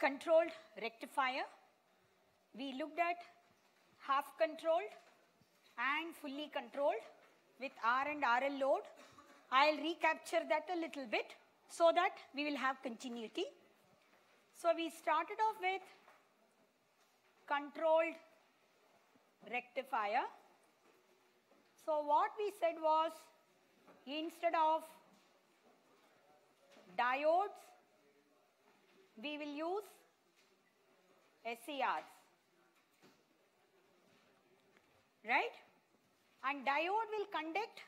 controlled rectifier. We looked at half controlled and fully controlled with R and RL load. I'll recapture that a little bit so that we will have continuity. So we started off with controlled rectifier. So what we said was instead of diodes, we will use SCRs. Right? And diode will conduct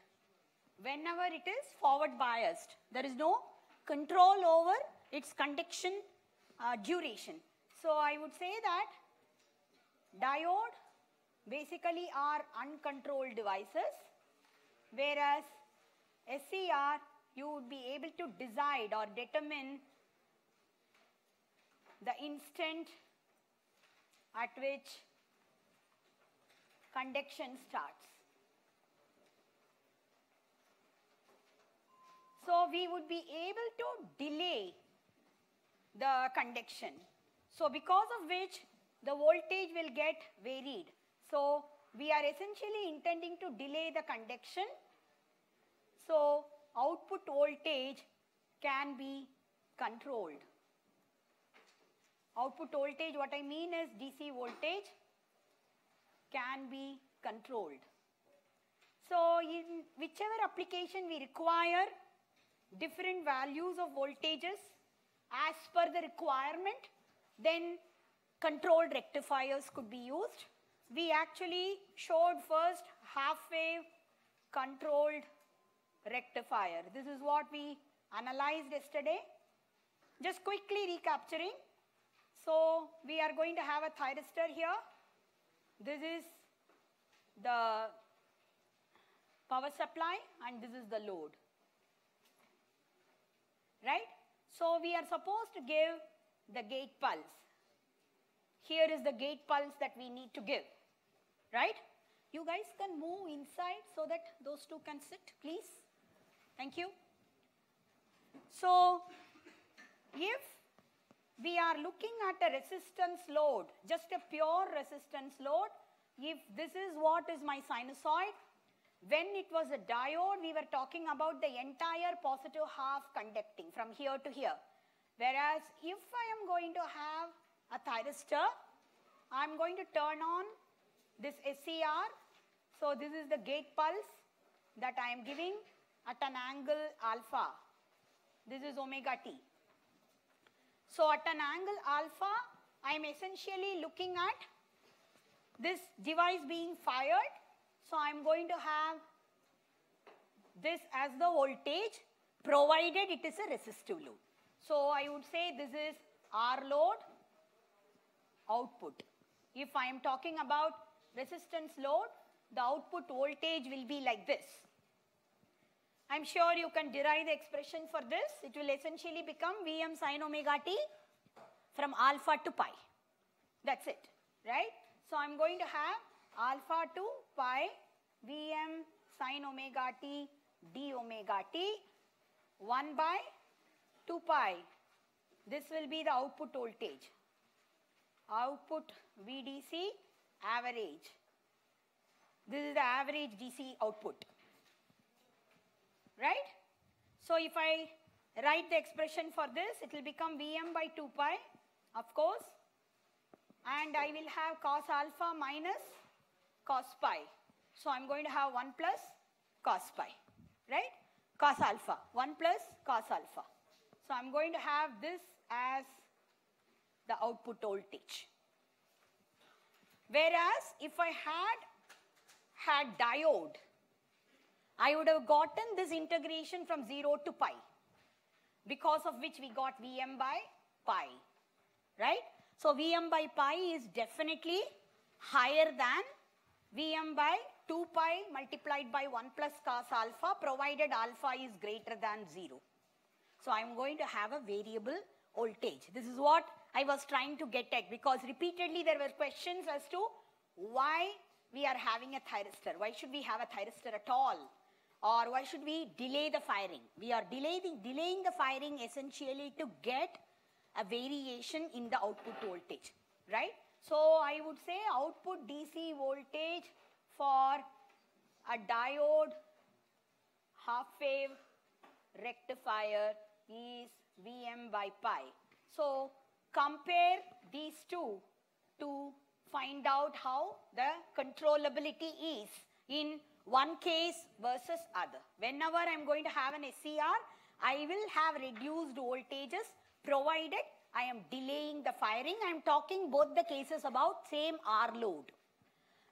whenever it is forward biased. There is no control over its conduction uh, duration. So I would say that diode basically are uncontrolled devices, whereas SCR you would be able to decide or determine the instant at which conduction starts. So we would be able to delay the conduction. So because of which the voltage will get varied. So we are essentially intending to delay the conduction. So output voltage can be controlled. Output voltage, what I mean is DC voltage can be controlled. So in whichever application we require different values of voltages as per the requirement, then controlled rectifiers could be used. We actually showed first half wave controlled rectifier. This is what we analyzed yesterday. Just quickly recapturing. So we are going to have a thyristor here. This is the power supply and this is the load. Right? So we are supposed to give the gate pulse. Here is the gate pulse that we need to give. Right? You guys can move inside so that those two can sit, please. Thank you. So, if we are looking at a resistance load, just a pure resistance load, if this is what is my sinusoid, when it was a diode, we were talking about the entire positive half conducting from here to here. Whereas if I am going to have a thyristor, I am going to turn on this SCR. So this is the gate pulse that I am giving at an angle alpha. This is omega t. So at an angle alpha, I am essentially looking at this device being fired. So I am going to have this as the voltage provided it is a resistive load. So I would say this is R load output. If I am talking about resistance load, the output voltage will be like this. I'm sure you can derive the expression for this. It will essentially become Vm sine omega t from alpha to pi. That's it, right? So I'm going to have alpha to pi Vm sine omega t d omega t 1 by 2 pi. This will be the output voltage. Output VDC average. This is the average DC output. Right? So if I write the expression for this, it will become Vm by 2 pi, of course. And I will have cos alpha minus cos pi. So I'm going to have 1 plus cos pi. Right? Cos alpha. 1 plus cos alpha. So I'm going to have this as the output voltage. Whereas if I had had diode, I would have gotten this integration from 0 to pi because of which we got Vm by pi, right? So Vm by pi is definitely higher than Vm by 2 pi multiplied by 1 plus cos alpha provided alpha is greater than 0. So I'm going to have a variable voltage. This is what I was trying to get at because repeatedly there were questions as to why we are having a thyristor. Why should we have a thyristor at all? Or why should we delay the firing? We are delaying, delaying the firing essentially to get a variation in the output voltage, right? So I would say output DC voltage for a diode half wave rectifier is Vm by pi. So compare these two to find out how the controllability is in one case versus other. Whenever I'm going to have an SCR, I will have reduced voltages provided I am delaying the firing. I'm talking both the cases about same R load.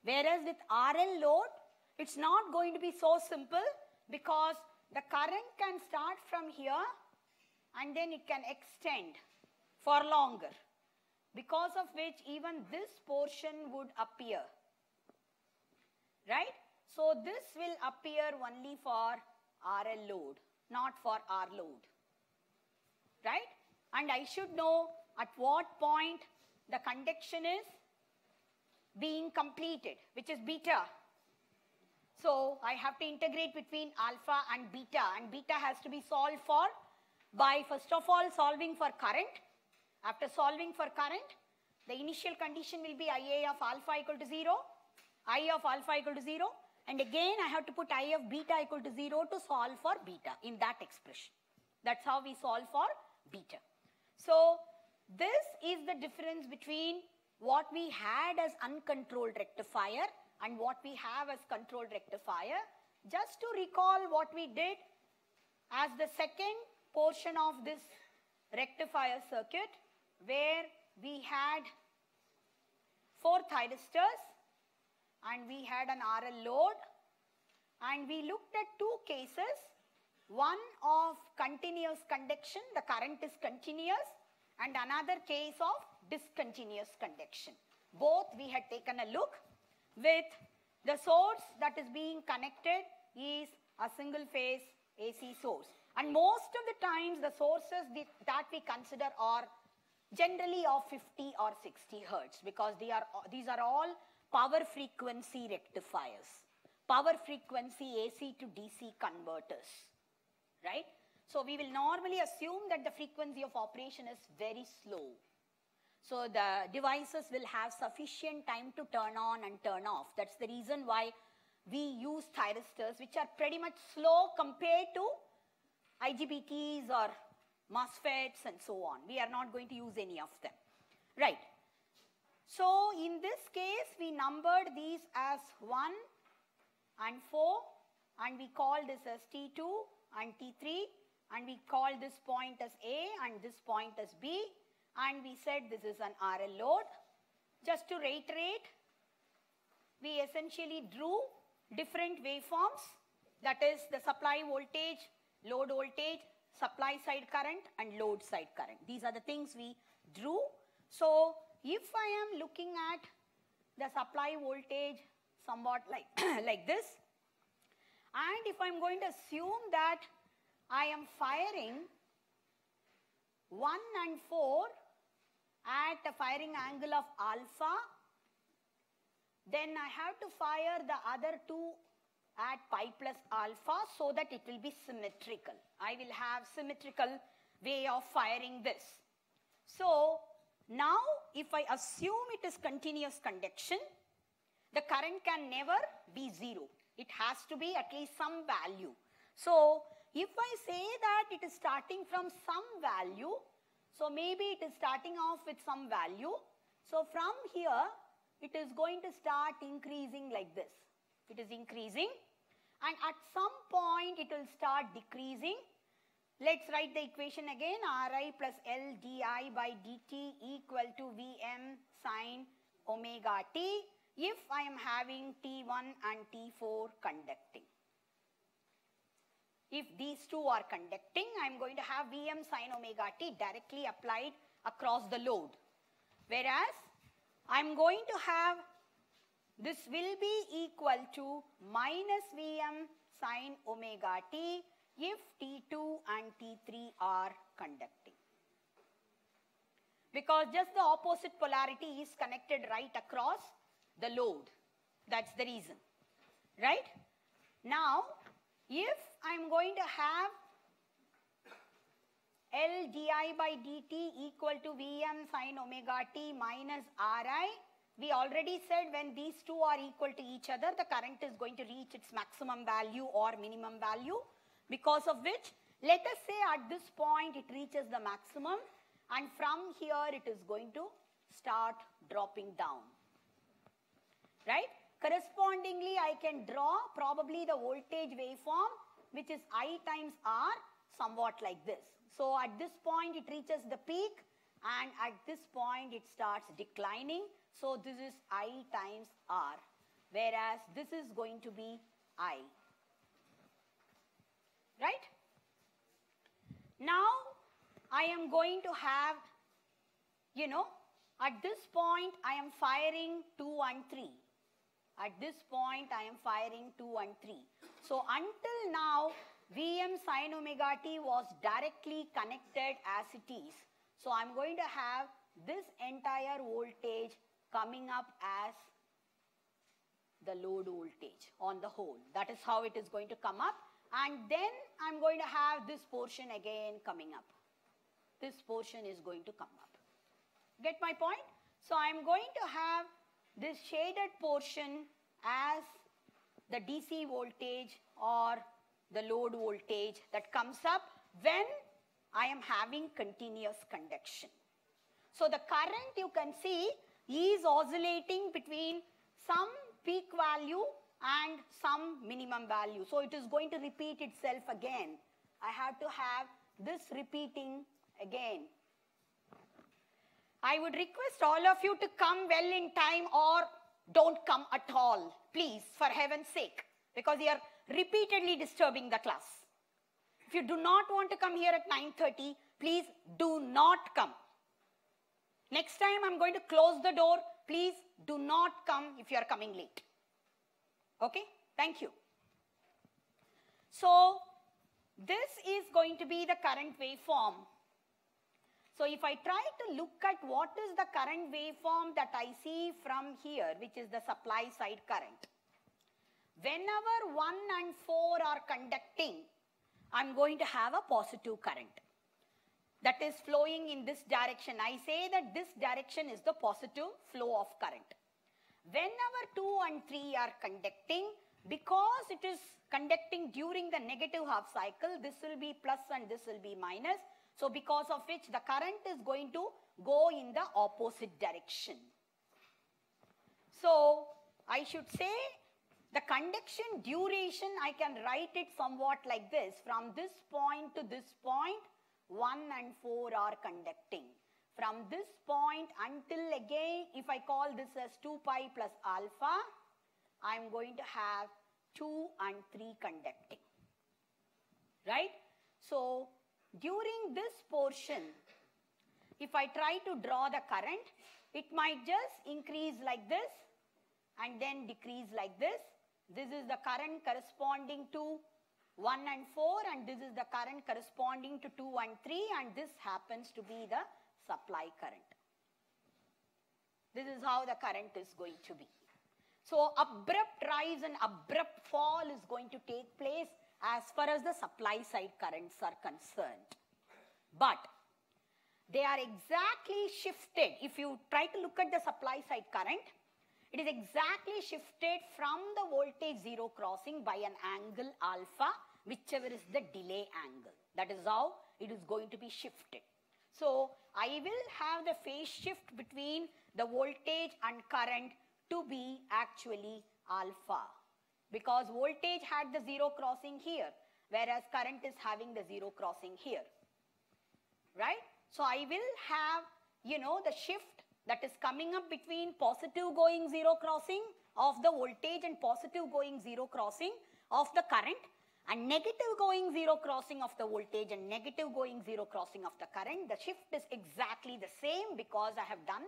Whereas with RL load, it's not going to be so simple because the current can start from here and then it can extend for longer because of which even this portion would appear. Right? So this will appear only for RL load, not for R load. Right? And I should know at what point the conduction is being completed, which is beta. So I have to integrate between alpha and beta and beta has to be solved for by first of all solving for current. After solving for current, the initial condition will be Ia of alpha equal to 0, I of alpha equal to 0 and again I have to put I of beta equal to 0 to solve for beta in that expression. That's how we solve for beta. So this is the difference between what we had as uncontrolled rectifier and what we have as controlled rectifier. Just to recall what we did as the second portion of this rectifier circuit where we had four thyristors and we had an RL load and we looked at two cases one of continuous conduction, the current is continuous, and another case of discontinuous conduction. Both we had taken a look with the source that is being connected is a single phase AC source. And most of the times the sources that we consider are generally of 50 or 60 hertz because they are, these are all power frequency rectifiers, power frequency AC to DC converters right? So we will normally assume that the frequency of operation is very slow. So the devices will have sufficient time to turn on and turn off. That's the reason why we use thyristors which are pretty much slow compared to IGBTs or MOSFETs and so on. We are not going to use any of them. Right. So in this case, we numbered these as 1 and 4 and we call this as T2 and T3 and we call this point as A and this point as B and we said this is an RL load. Just to reiterate, we essentially drew different waveforms that is the supply voltage, load voltage, supply side current and load side current. These are the things we drew. So if I am looking at the supply voltage somewhat like, like this, and if I'm going to assume that I am firing 1 and 4 at a firing angle of alpha, then I have to fire the other two at pi plus alpha so that it will be symmetrical. I will have symmetrical way of firing this. So now if I assume it is continuous conduction, the current can never be zero. It has to be at least some value. So if I say that it is starting from some value, so maybe it is starting off with some value. So from here, it is going to start increasing like this. It is increasing and at some point it will start decreasing. Let's write the equation again, Ri plus L di by dt equal to Vm sine omega t if I am having T1 and T4 conducting. If these two are conducting, I am going to have Vm sine omega t directly applied across the load. Whereas, I am going to have this will be equal to minus Vm sine omega t if T2 and T3 are conducting. Because just the opposite polarity is connected right across the load. That's the reason. Right? Now, if I'm going to have L di by dt equal to Vm sine omega t minus Ri. We already said when these two are equal to each other, the current is going to reach its maximum value or minimum value. Because of which, let us say at this point it reaches the maximum and from here it is going to start dropping down. Right? Correspondingly, I can draw probably the voltage waveform which is I times R somewhat like this. So at this point it reaches the peak and at this point it starts declining. So this is I times R whereas this is going to be I. Right? Now I am going to have, you know, at this point I am firing 2 and 3. At this point I am firing 2 and 3. So until now Vm sine omega t was directly connected as it is. So I'm going to have this entire voltage coming up as the load voltage on the whole. That is how it is going to come up. And then I'm going to have this portion again coming up. This portion is going to come up. Get my point? So I'm going to have this shaded portion as the DC voltage or the load voltage that comes up when I am having continuous conduction. So the current you can see is oscillating between some peak value and some minimum value. So it is going to repeat itself again. I have to have this repeating again. I would request all of you to come well in time or don't come at all, please, for heaven's sake, because you are repeatedly disturbing the class. If you do not want to come here at 9.30, please do not come. Next time I'm going to close the door. Please do not come if you are coming late. Okay? Thank you. So, this is going to be the current waveform. So, if I try to look at what is the current waveform that I see from here, which is the supply side current whenever 1 and 4 are conducting, I'm going to have a positive current that is flowing in this direction. I say that this direction is the positive flow of current. Whenever 2 and 3 are conducting, because it is conducting during the negative half cycle, this will be plus and this will be minus. So because of which the current is going to go in the opposite direction. So I should say the conduction duration, I can write it somewhat like this. From this point to this point, 1 and 4 are conducting. From this point until again, if I call this as 2 pi plus alpha, I'm going to have 2 and 3 conducting. Right? So, during this portion, if I try to draw the current, it might just increase like this and then decrease like this this is the current corresponding to 1 and 4 and this is the current corresponding to 2 and 3 and this happens to be the supply current. This is how the current is going to be. So abrupt rise and abrupt fall is going to take place as far as the supply side currents are concerned. But they are exactly shifted. If you try to look at the supply side current, it is exactly shifted from the voltage zero crossing by an angle alpha, whichever is the delay angle. That is how it is going to be shifted. So, I will have the phase shift between the voltage and current to be actually alpha because voltage had the zero crossing here whereas current is having the zero crossing here. Right? So, I will have, you know, the shift that is coming up between positive going zero crossing of the voltage and positive going zero crossing of the current and negative going zero crossing of the voltage and negative going zero crossing of the current. The shift is exactly the same because I have done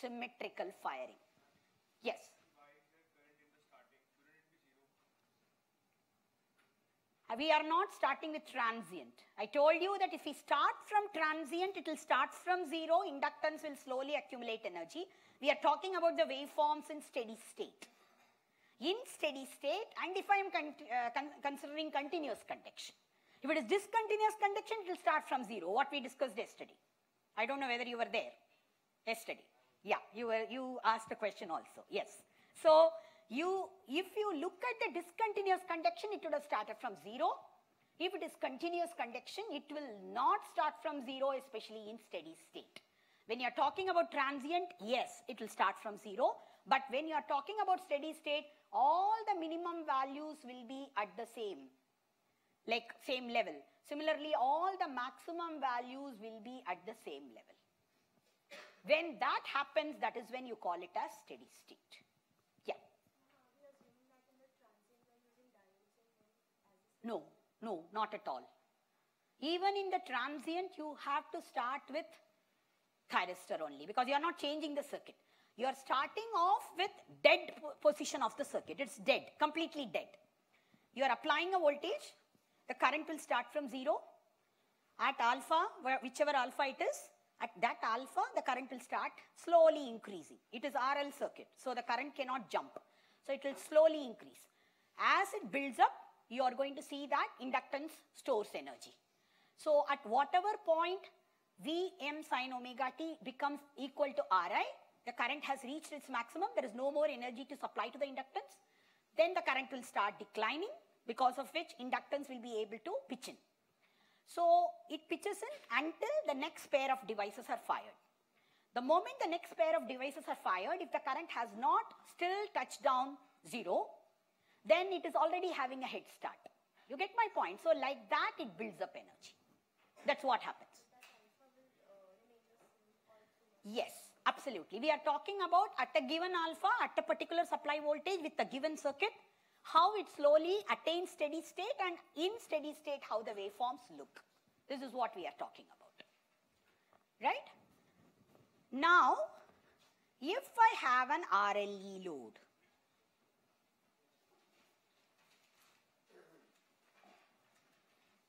symmetrical firing. Yes. we are not starting with transient. I told you that if we start from transient, it will start from zero. Inductance will slowly accumulate energy. We are talking about the waveforms in steady state. In steady state, and if I am con uh, con considering continuous conduction. If it is discontinuous conduction, it will start from zero, what we discussed yesterday. I don't know whether you were there yesterday. Yeah, you were, you asked a question also. Yes. So you, if you look at the discontinuous conduction, it would have started from zero. If it is continuous conduction, it will not start from zero, especially in steady state. When you're talking about transient, yes, it will start from zero. But when you're talking about steady state, all the minimum values will be at the same, like same level. Similarly, all the maximum values will be at the same level. When that happens, that is when you call it as steady state. Yeah. No, no, not at all. Even in the transient, you have to start with thyristor only because you are not changing the circuit. You are starting off with dead position of the circuit. It's dead, completely dead. You are applying a voltage. The current will start from zero. At alpha, whichever alpha it is, at that alpha, the current will start slowly increasing. It is RL circuit, so the current cannot jump. So it will slowly increase. As it builds up, you are going to see that inductance stores energy. So at whatever point Vm sine omega t becomes equal to Ri, the current has reached its maximum, there is no more energy to supply to the inductance, then the current will start declining because of which inductance will be able to pitch in. So it pitches in until the next pair of devices are fired. The moment the next pair of devices are fired, if the current has not still touched down zero, then it is already having a head start. You get my point? So like that, it builds up energy. That's what happens. Yes, absolutely. We are talking about at a given alpha, at a particular supply voltage with a given circuit, how it slowly attains steady state and in steady state how the waveforms look. This is what we are talking about. Right? Now, if I have an RLE load,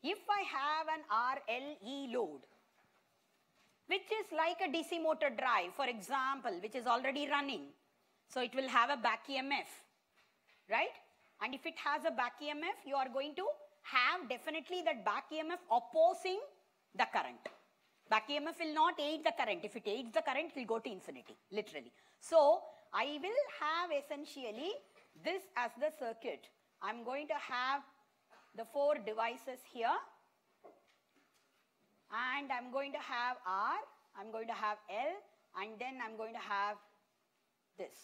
if I have an RLE load, which is like a DC motor drive, for example, which is already running, so it will have a back EMF, right? And if it has a back EMF, you are going to have definitely that back EMF opposing the current. Back EMF will not aid the current. If it aids the current, it will go to infinity, literally. So, I will have essentially this as the circuit. I'm going to have the four devices here. And I'm going to have R, I'm going to have L, and then I'm going to have this.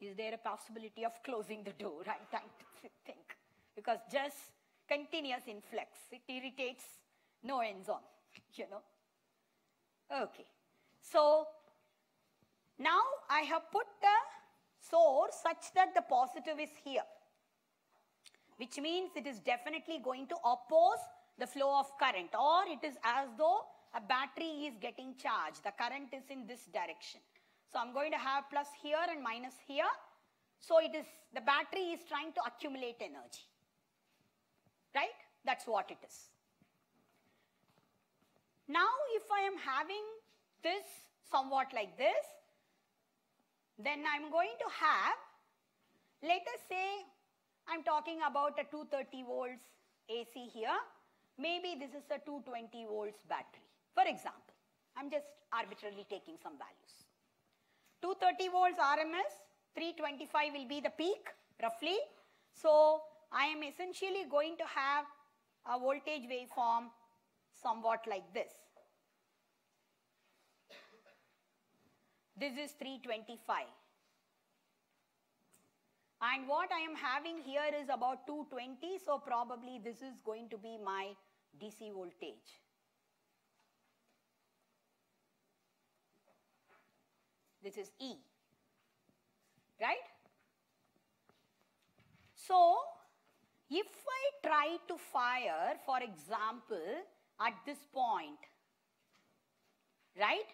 Is there a possibility of closing the door? I'm trying to think. Because just continuous influx, it irritates no ends on, you know. Okay. So, now I have put the source such that the positive is here. Which means it is definitely going to oppose the flow of current or it is as though a battery is getting charged. The current is in this direction. So I'm going to have plus here and minus here. So it is, the battery is trying to accumulate energy. Right? That's what it is. Now if I am having this somewhat like this, then I'm going to have, let us say I'm talking about a 230 volts AC here. Maybe this is a 220 volts battery. For example, I'm just arbitrarily taking some values. 230 volts RMS, 325 will be the peak roughly. So I am essentially going to have a voltage waveform somewhat like this. This is 325. And what I am having here is about 220, so probably this is going to be my DC voltage. This is E, right? So, if I try to fire, for example, at this point, right?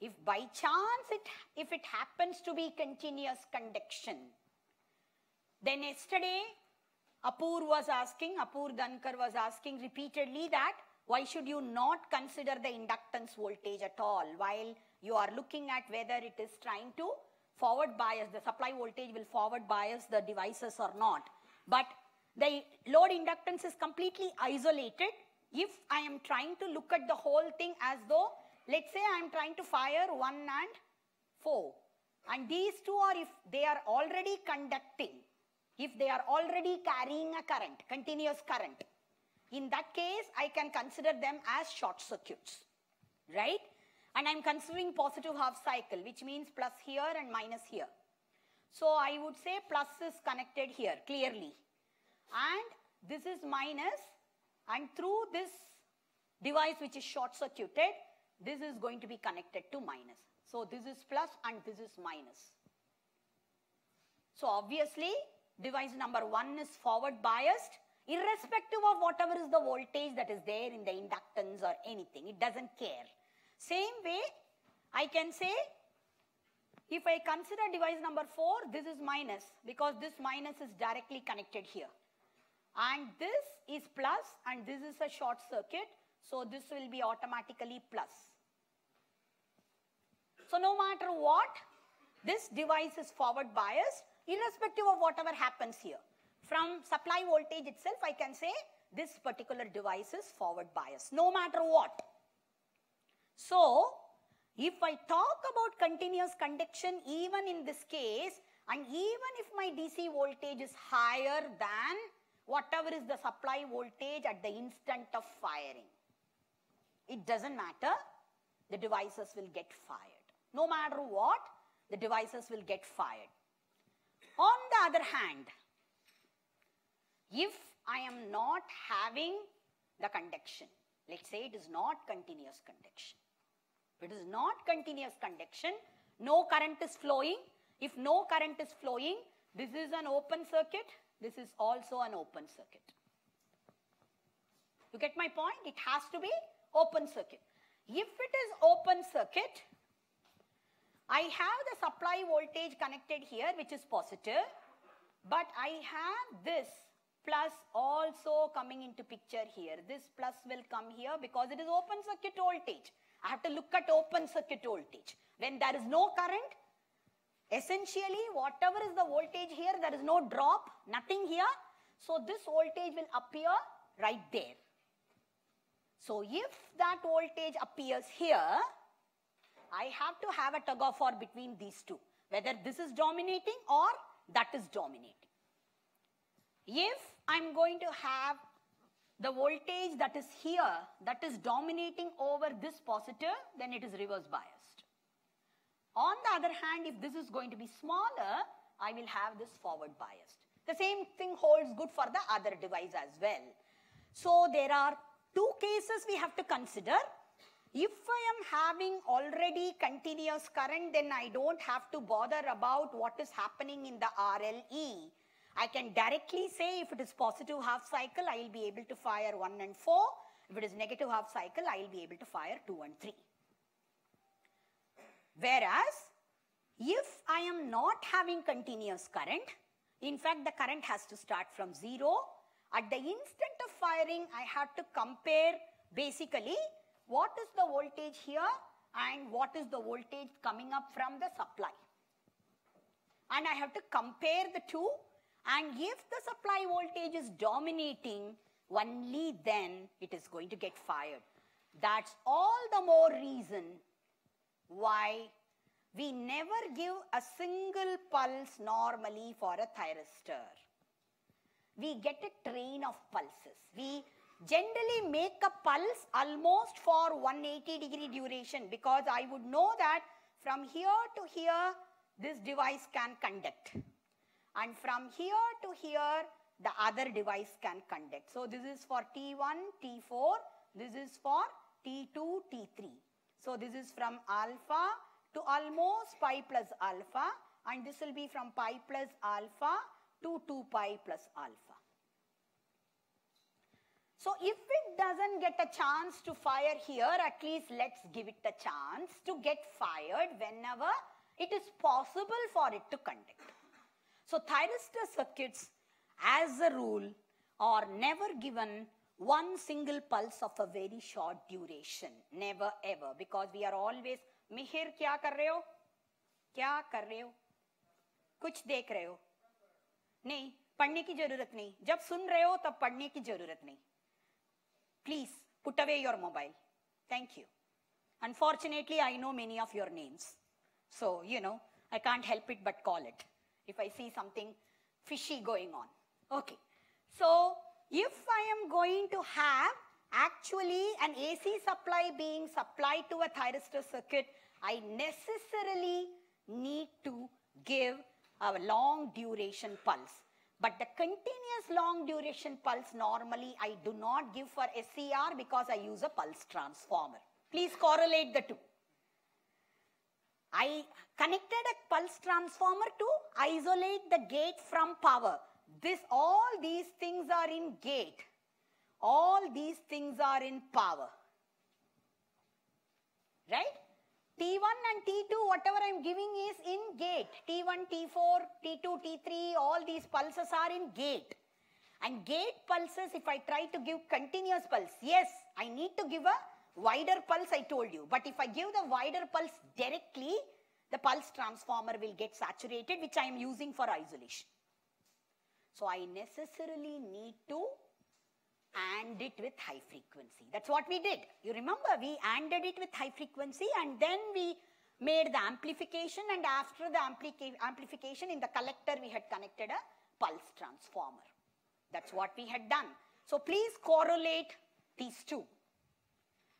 If by chance it, if it happens to be continuous conduction, then yesterday Apur was asking, Apur Dankar was asking repeatedly that why should you not consider the inductance voltage at all while you are looking at whether it is trying to forward bias, the supply voltage will forward bias the devices or not. but the load inductance is completely isolated. If I am trying to look at the whole thing as though, let's say I am trying to fire 1 and 4. And these two are, if they are already conducting, if they are already carrying a current, continuous current, in that case, I can consider them as short circuits, right? And I'm considering positive half cycle, which means plus here and minus here. So I would say plus is connected here, clearly. And this is minus, and through this device which is short circuited, this is going to be connected to minus. So this is plus and this is minus. So obviously, device number one is forward biased, irrespective of whatever is the voltage that is there in the inductance or anything. It doesn't care. Same way, I can say, if I consider device number 4, this is minus because this minus is directly connected here. And this is plus and this is a short circuit. So this will be automatically plus. So no matter what, this device is forward biased irrespective of whatever happens here. From supply voltage itself, I can say this particular device is forward biased no matter what. So, if I talk about continuous conduction even in this case and even if my DC voltage is higher than whatever is the supply voltage at the instant of firing, it doesn't matter, the devices will get fired. No matter what, the devices will get fired. On the other hand, if I am not having the conduction, let's say it is not continuous conduction, it is not continuous conduction. No current is flowing. If no current is flowing, this is an open circuit. This is also an open circuit. You get my point? It has to be open circuit. If it is open circuit, I have the supply voltage connected here, which is positive, but I have this plus also coming into picture here. This plus will come here because it is open circuit voltage. I have to look at open circuit voltage. When there is no current, essentially whatever is the voltage here, there is no drop, nothing here. So this voltage will appear right there. So if that voltage appears here, I have to have a tug of war between these two, whether this is dominating or that is dominating. If I'm going to have the voltage that is here, that is dominating over this positive, then it is reverse biased. On the other hand, if this is going to be smaller, I will have this forward biased. The same thing holds good for the other device as well. So there are two cases we have to consider. If I am having already continuous current, then I don't have to bother about what is happening in the RLE. I can directly say if it is positive half cycle, I will be able to fire 1 and 4. If it is negative half cycle, I will be able to fire 2 and 3. Whereas, if I am not having continuous current, in fact, the current has to start from 0. At the instant of firing, I have to compare basically what is the voltage here and what is the voltage coming up from the supply. And I have to compare the two and if the supply voltage is dominating, only then it is going to get fired. That's all the more reason why we never give a single pulse normally for a thyristor. We get a train of pulses. We generally make a pulse almost for 180 degree duration because I would know that from here to here this device can conduct and from here to here the other device can conduct. So this is for T1, T4, this is for T2, T3. So this is from alpha to almost pi plus alpha and this will be from pi plus alpha to 2 pi plus alpha. So if it doesn't get a chance to fire here, at least let's give it a chance to get fired whenever it is possible for it to conduct. So thyristor circuits as a rule are never given one single pulse of a very short duration. Never ever because we are always Mihir क्या कर रहे हो क्या कर रहे हो कुछ देख रहे हो नहीं पढ़ने की जरूरत नहीं जब सुन रहे हो तब पढ़ने की जरूरत नहीं Please put away your mobile. Thank you. Unfortunately, I know many of your names. So, you know, I can't help it but call it if I see something fishy going on. Okay. So, if I am going to have actually an AC supply being supplied to a thyristor circuit, I necessarily need to give a long duration pulse. But the continuous long duration pulse normally I do not give for SCR because I use a pulse transformer. Please correlate the two. I connected a pulse transformer to isolate the gate from power. This, all these things are in gate. All these things are in power. Right? T1 and T2, whatever I'm giving is in gate. T1, T4, T2, T3, all these pulses are in gate. And gate pulses, if I try to give continuous pulse, yes, I need to give a wider pulse, I told you. But if I give the wider pulse directly, the pulse transformer will get saturated, which I am using for isolation. So I necessarily need to AND it with high frequency. That's what we did. You remember, we ANDed it with high frequency and then we made the amplification and after the amplica- amplification in the collector we had connected a pulse transformer. That's what we had done. So please correlate these two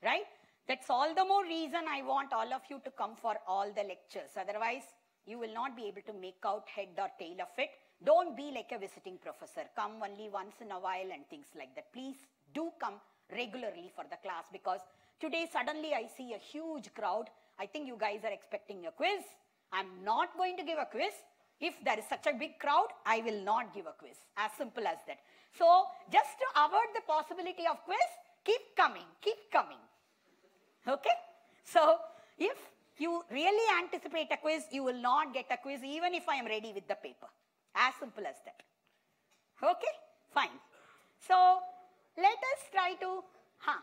right? That's all the more reason I want all of you to come for all the lectures. Otherwise, you will not be able to make out head or tail of it. Don't be like a visiting professor. Come only once in a while and things like that. Please do come regularly for the class because today suddenly I see a huge crowd. I think you guys are expecting a quiz. I'm not going to give a quiz. If there is such a big crowd, I will not give a quiz. As simple as that. So, just to avoid the possibility of quiz, keep coming, keep coming. Okay? So, if you really anticipate a quiz, you will not get a quiz even if I am ready with the paper. As simple as that. Okay? Fine. So, let us try to, huh?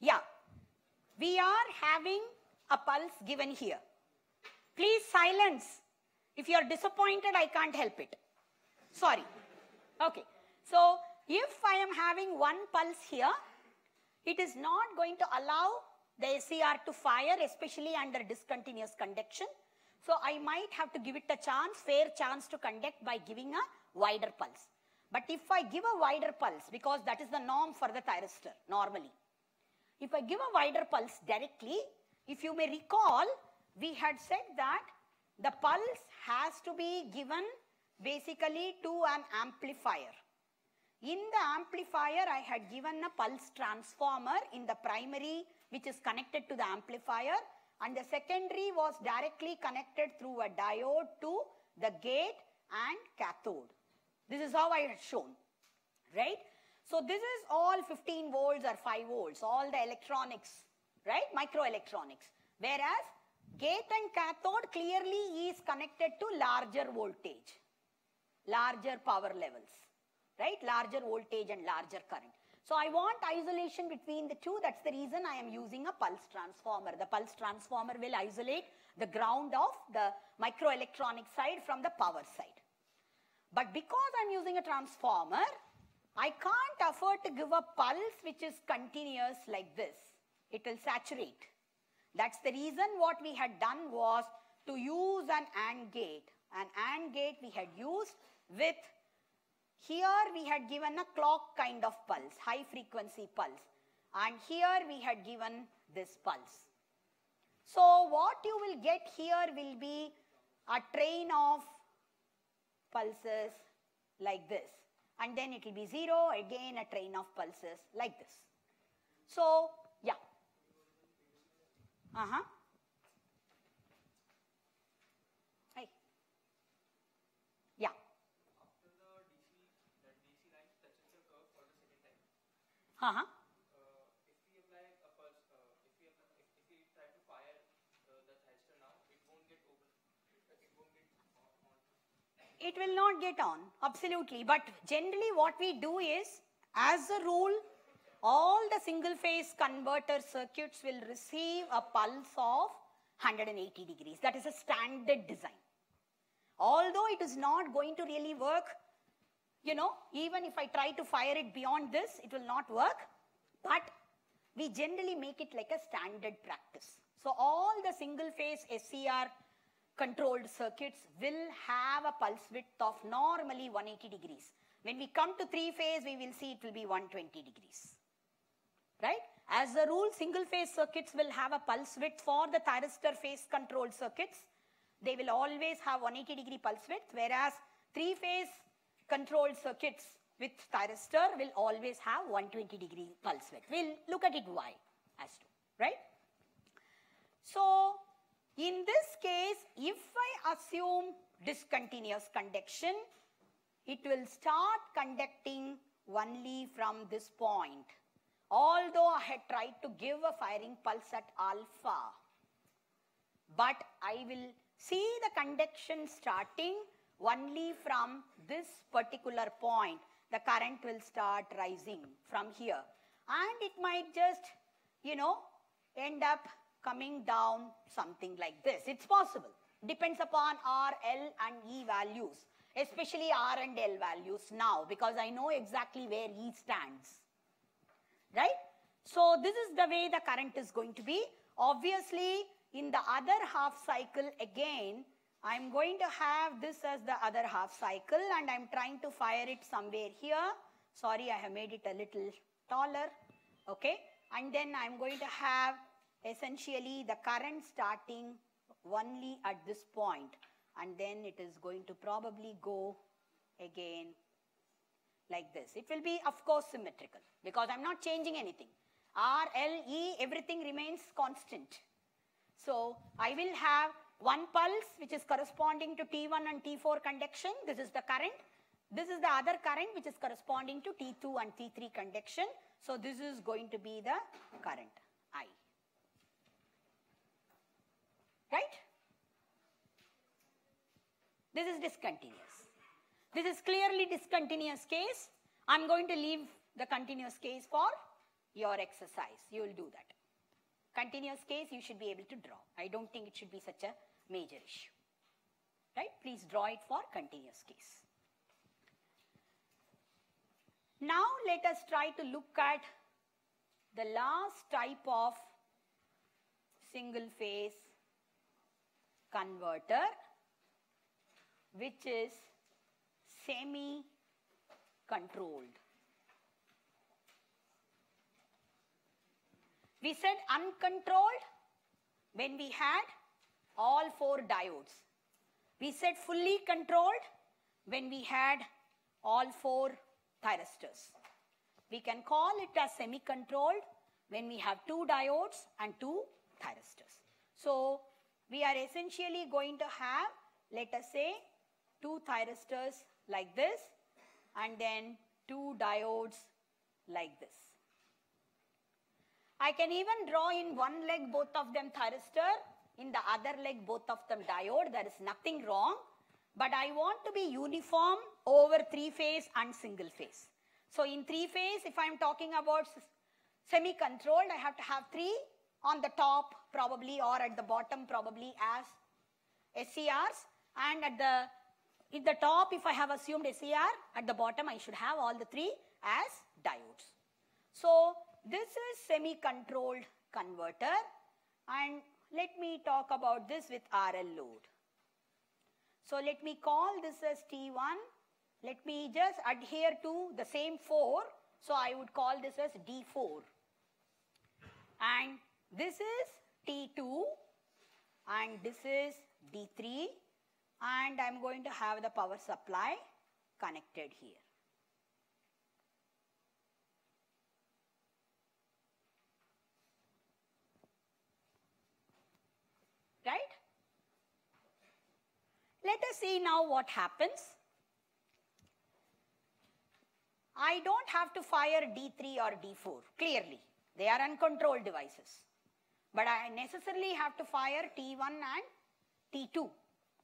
Yeah. We are having a pulse given here. Please silence. If you are disappointed, I can't help it. Sorry. Okay. So, if I am having one pulse here, it is not going to allow the SCR to fire, especially under discontinuous conduction. So I might have to give it a chance, fair chance to conduct by giving a wider pulse. But if I give a wider pulse, because that is the norm for the thyristor normally, if I give a wider pulse directly, if you may recall, we had said that the pulse has to be given basically to an amplifier. In the amplifier, I had given a pulse transformer in the primary which is connected to the amplifier and the secondary was directly connected through a diode to the gate and cathode. This is how I had shown, right? So this is all 15 volts or 5 volts, all the electronics, right? Microelectronics. Whereas gate and cathode clearly is connected to larger voltage, larger power levels right? Larger voltage and larger current. So I want isolation between the two. That's the reason I am using a pulse transformer. The pulse transformer will isolate the ground of the microelectronic side from the power side. But because I'm using a transformer, I can't afford to give a pulse which is continuous like this. It will saturate. That's the reason what we had done was to use an AND gate. An AND gate we had used with here we had given a clock kind of pulse, high frequency pulse. And here we had given this pulse. So what you will get here will be a train of pulses like this. And then it will be zero, again a train of pulses like this. So, yeah. Uh-huh. Hi. Yeah. After the DC, that DC line touches the curve for the second time. Uh-huh. Uh, if we apply a pulse, uh, if we apply, if, if we try to fire uh, the thyristor now, it won't get open. It, it won't get on. It will not get on, absolutely. But generally what we do is, as a rule, all the single phase converter circuits will receive a pulse of 180 degrees. That is a standard design. Although it is not going to really work, you know, even if I try to fire it beyond this, it will not work. But we generally make it like a standard practice. So all the single phase SCR controlled circuits will have a pulse width of normally 180 degrees. When we come to three phase, we will see it will be 120 degrees. Right? As a rule, single phase circuits will have a pulse width for the thyristor phase controlled circuits. They will always have 180 degree pulse width, whereas three phase controlled circuits with thyristor will always have 120 degree pulse width. We'll look at it why as to, right? So, in this case, if I assume discontinuous conduction, it will start conducting only from this point. Although I had tried to give a firing pulse at alpha, but I will see the conduction starting only from this particular point. The current will start rising from here. And it might just, you know, end up coming down something like this. It's possible. Depends upon R, L and E values, especially R and L values now because I know exactly where E stands. Right? So this is the way the current is going to be. Obviously, in the other half cycle again, I'm going to have this as the other half cycle and I'm trying to fire it somewhere here. Sorry, I have made it a little taller. Okay. And then I'm going to have essentially the current starting only at this point and then it is going to probably go again like this. It will be of course symmetrical because I'm not changing anything. R, L, E, everything remains constant. So I will have one pulse which is corresponding to T1 and T4 conduction. This is the current. This is the other current which is corresponding to T2 and T3 conduction. So this is going to be the current I. Right? This is discontinuous. This is clearly discontinuous case. I'm going to leave the continuous case for your exercise. You will do that. Continuous case you should be able to draw. I don't think it should be such a major issue. Right? Please draw it for continuous case. Now let us try to look at the last type of single phase converter which is semi controlled. We said uncontrolled when we had all four diodes. We said fully controlled when we had all four thyristors. We can call it as semi-controlled when we have two diodes and two thyristors. So we are essentially going to have, let us say, two thyristors like this and then two diodes like this. I can even draw in one leg both of them thyristor, in the other leg both of them diode. There is nothing wrong. But I want to be uniform over three phase and single phase. So in three phase, if I'm talking about semi-controlled, I have to have three on the top probably or at the bottom probably as SCRs and at the in the top if I have assumed SCR at the bottom I should have all the three as diodes. So this is semi-controlled converter and let me talk about this with RL load. So let me call this as T1. Let me just adhere to the same 4. So I would call this as D4. And this is T2 and this is D3 and I'm going to have the power supply connected here. Right? Let us see now what happens. I don't have to fire D3 or D4, clearly. They are uncontrolled devices. But I necessarily have to fire T1 and T2.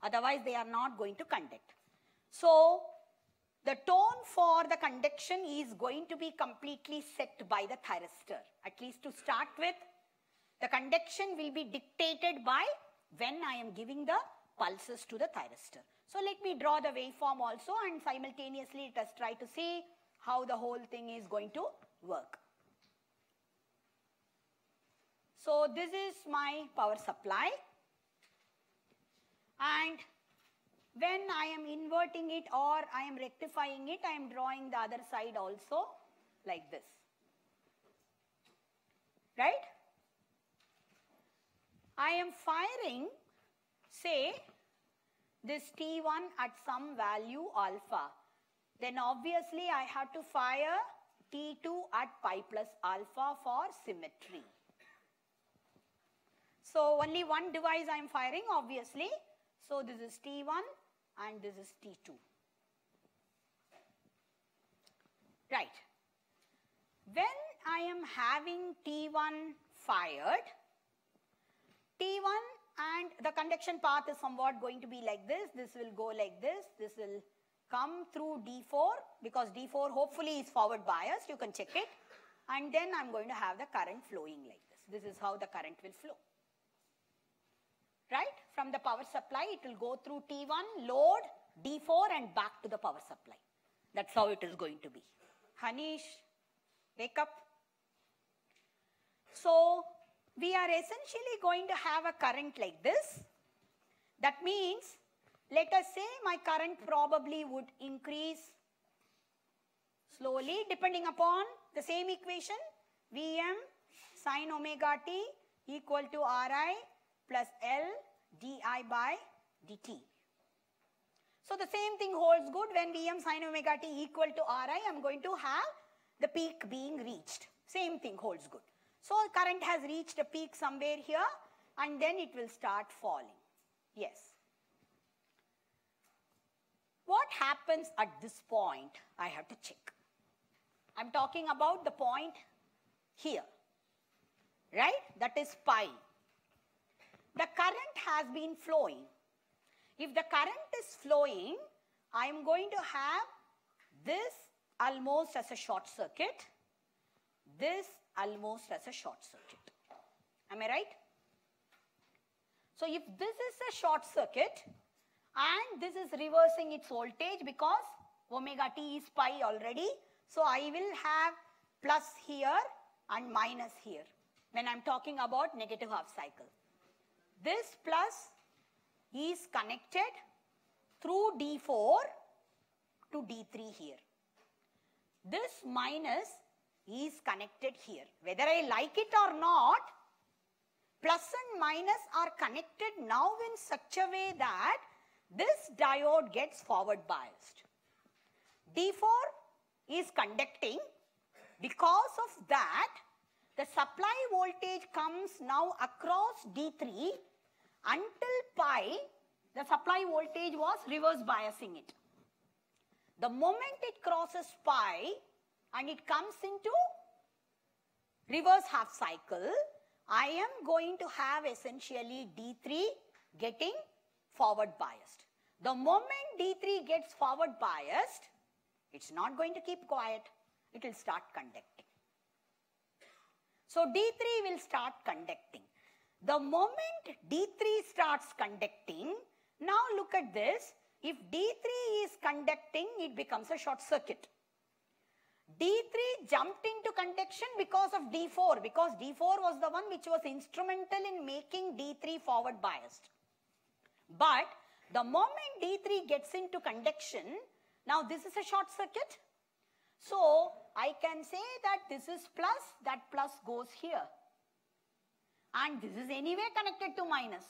Otherwise, they are not going to conduct. So, the tone for the conduction is going to be completely set by the thyristor. At least to start with, the conduction will be dictated by when I am giving the pulses to the thyristor. So let me draw the waveform also and simultaneously let us try to see how the whole thing is going to work. So this is my power supply and when I am inverting it or I am rectifying it, I am drawing the other side also like this. Right? I am firing, say, this T1 at some value alpha. Then obviously I have to fire T2 at pi plus alpha for symmetry. So only one device I am firing obviously. So this is T1 and this is T2. Right. When I am having T1 fired, T1 and the conduction path is somewhat going to be like this. This will go like this. This will come through D4 because D4 hopefully is forward biased. You can check it. And then I'm going to have the current flowing like this. This is how the current will flow. Right? From the power supply, it will go through T1, load, D4 and back to the power supply. That's how it is going to be. Hanish, wake up. So, we are essentially going to have a current like this. That means, let us say my current probably would increase slowly depending upon the same equation Vm sine omega t equal to Ri plus L di by dt. So the same thing holds good when Vm sine omega t equal to Ri, I am going to have the peak being reached. Same thing holds good. So current has reached a peak somewhere here and then it will start falling. Yes. What happens at this point? I have to check. I'm talking about the point here, right? That is pi. The current has been flowing. If the current is flowing, I am going to have this almost as a short circuit, this almost as a short circuit. Am I right? So if this is a short circuit and this is reversing its voltage because omega t is pi already, so I will have plus here and minus here when I'm talking about negative half cycle. This plus is connected through D4 to D3 here. This minus is connected here. Whether I like it or not, plus and minus are connected now in such a way that this diode gets forward biased. D4 is conducting. Because of that, the supply voltage comes now across D3 until pi, the supply voltage was reverse biasing it. The moment it crosses pi and it comes into reverse half cycle, I am going to have essentially D3 getting forward biased. The moment D3 gets forward biased, it's not going to keep quiet. It will start conducting. So D3 will start conducting. The moment D3 starts conducting, now look at this. If D3 is conducting, it becomes a short circuit. D3 jumped into conduction because of D4, because D4 was the one which was instrumental in making D3 forward biased. But the moment D3 gets into conduction, now this is a short circuit. So I can say that this is plus, that plus goes here. And this is anyway connected to minus.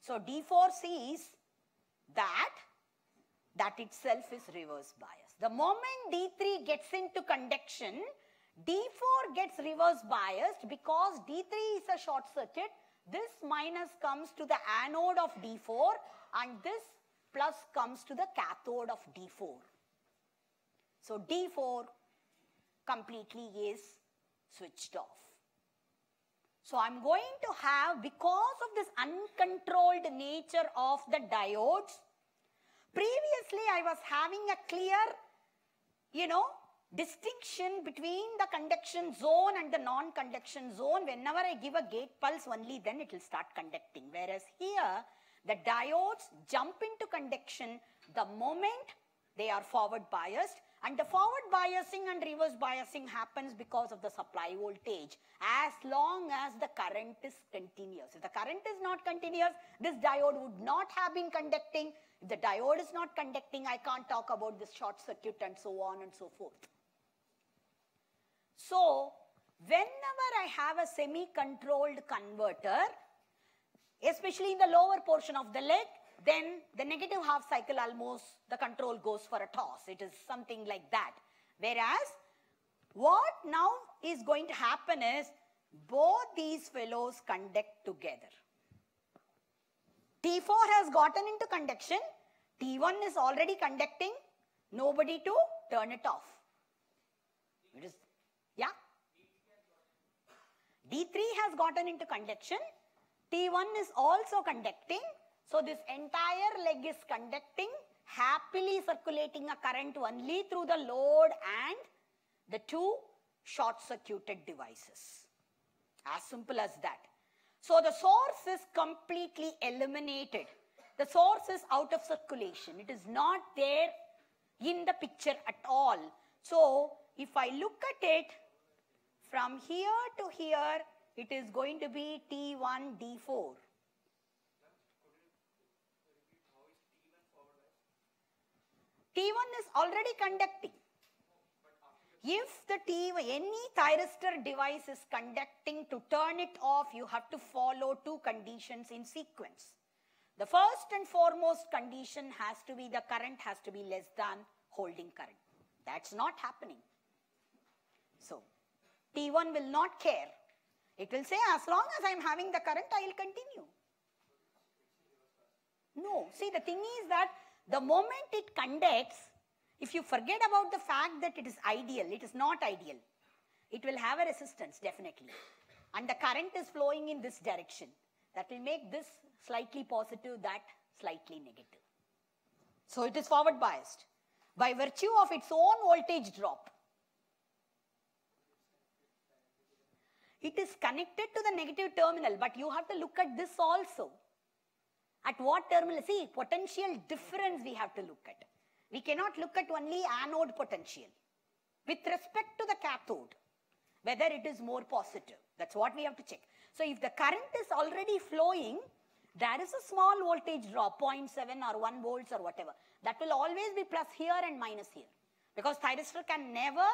So D4 sees that, that itself is reverse bias. The moment D3 gets into conduction, D4 gets reverse biased because D3 is a short circuit. This minus comes to the anode of D4 and this plus comes to the cathode of D4. So D4 completely is switched off. So I'm going to have, because of this uncontrolled nature of the diodes, previously I was having a clear, you know, distinction between the conduction zone and the non-conduction zone. Whenever I give a gate pulse, only then it will start conducting. Whereas here, The diodes jump into conduction the moment they are forward biased and the forward biasing and reverse biasing happens because of the supply voltage as long as the current is continuous. If the current is not continuous, this diode would not have been conducting. If the diode is not conducting, I can't talk about this short circuit and so on and so forth. So, whenever I have a semi-controlled converter, especially in the lower portion of the leg, then the negative half cycle almost the control goes for a toss. It is something like that. Whereas what now is going to happen is both these fellows conduct together. T4 has gotten into conduction. T1 is already conducting. Nobody to turn it off. It is, yeah. D3 has gotten into conduction. T1 is also conducting. So this entire leg is conducting, happily circulating a current only through the load and the two short circuited devices. As simple as that. So the source is completely eliminated. The source is out of circulation. It is not there in the picture at all. So if I look at it from here to here, it is going to be T1 D4. T1 is already conducting. If the T, any thyristor device is conducting to turn it off, you have to follow two conditions in sequence. The first and foremost condition has to be the current has to be less than holding current. That's not happening. So, T1 will not care. It will say, as long as I'm having the current, I will continue. No. See, the thing is that the moment it conducts, if you forget about the fact that it is ideal, it is not ideal. It will have a resistance, definitely. And the current is flowing in this direction. That will make this slightly positive, that slightly negative. So it is forward biased by virtue of its own voltage drop. It is connected to the negative terminal, but you have to look at this also. At what terminal? See, potential difference we have to look at. We cannot look at only anode potential. With respect to the cathode, whether it is more positive. That's what we have to check. So if the current is already flowing, there is a small voltage drop, 0.7 or 1 volts or whatever. That will always be plus here and minus here. Because thyristor can never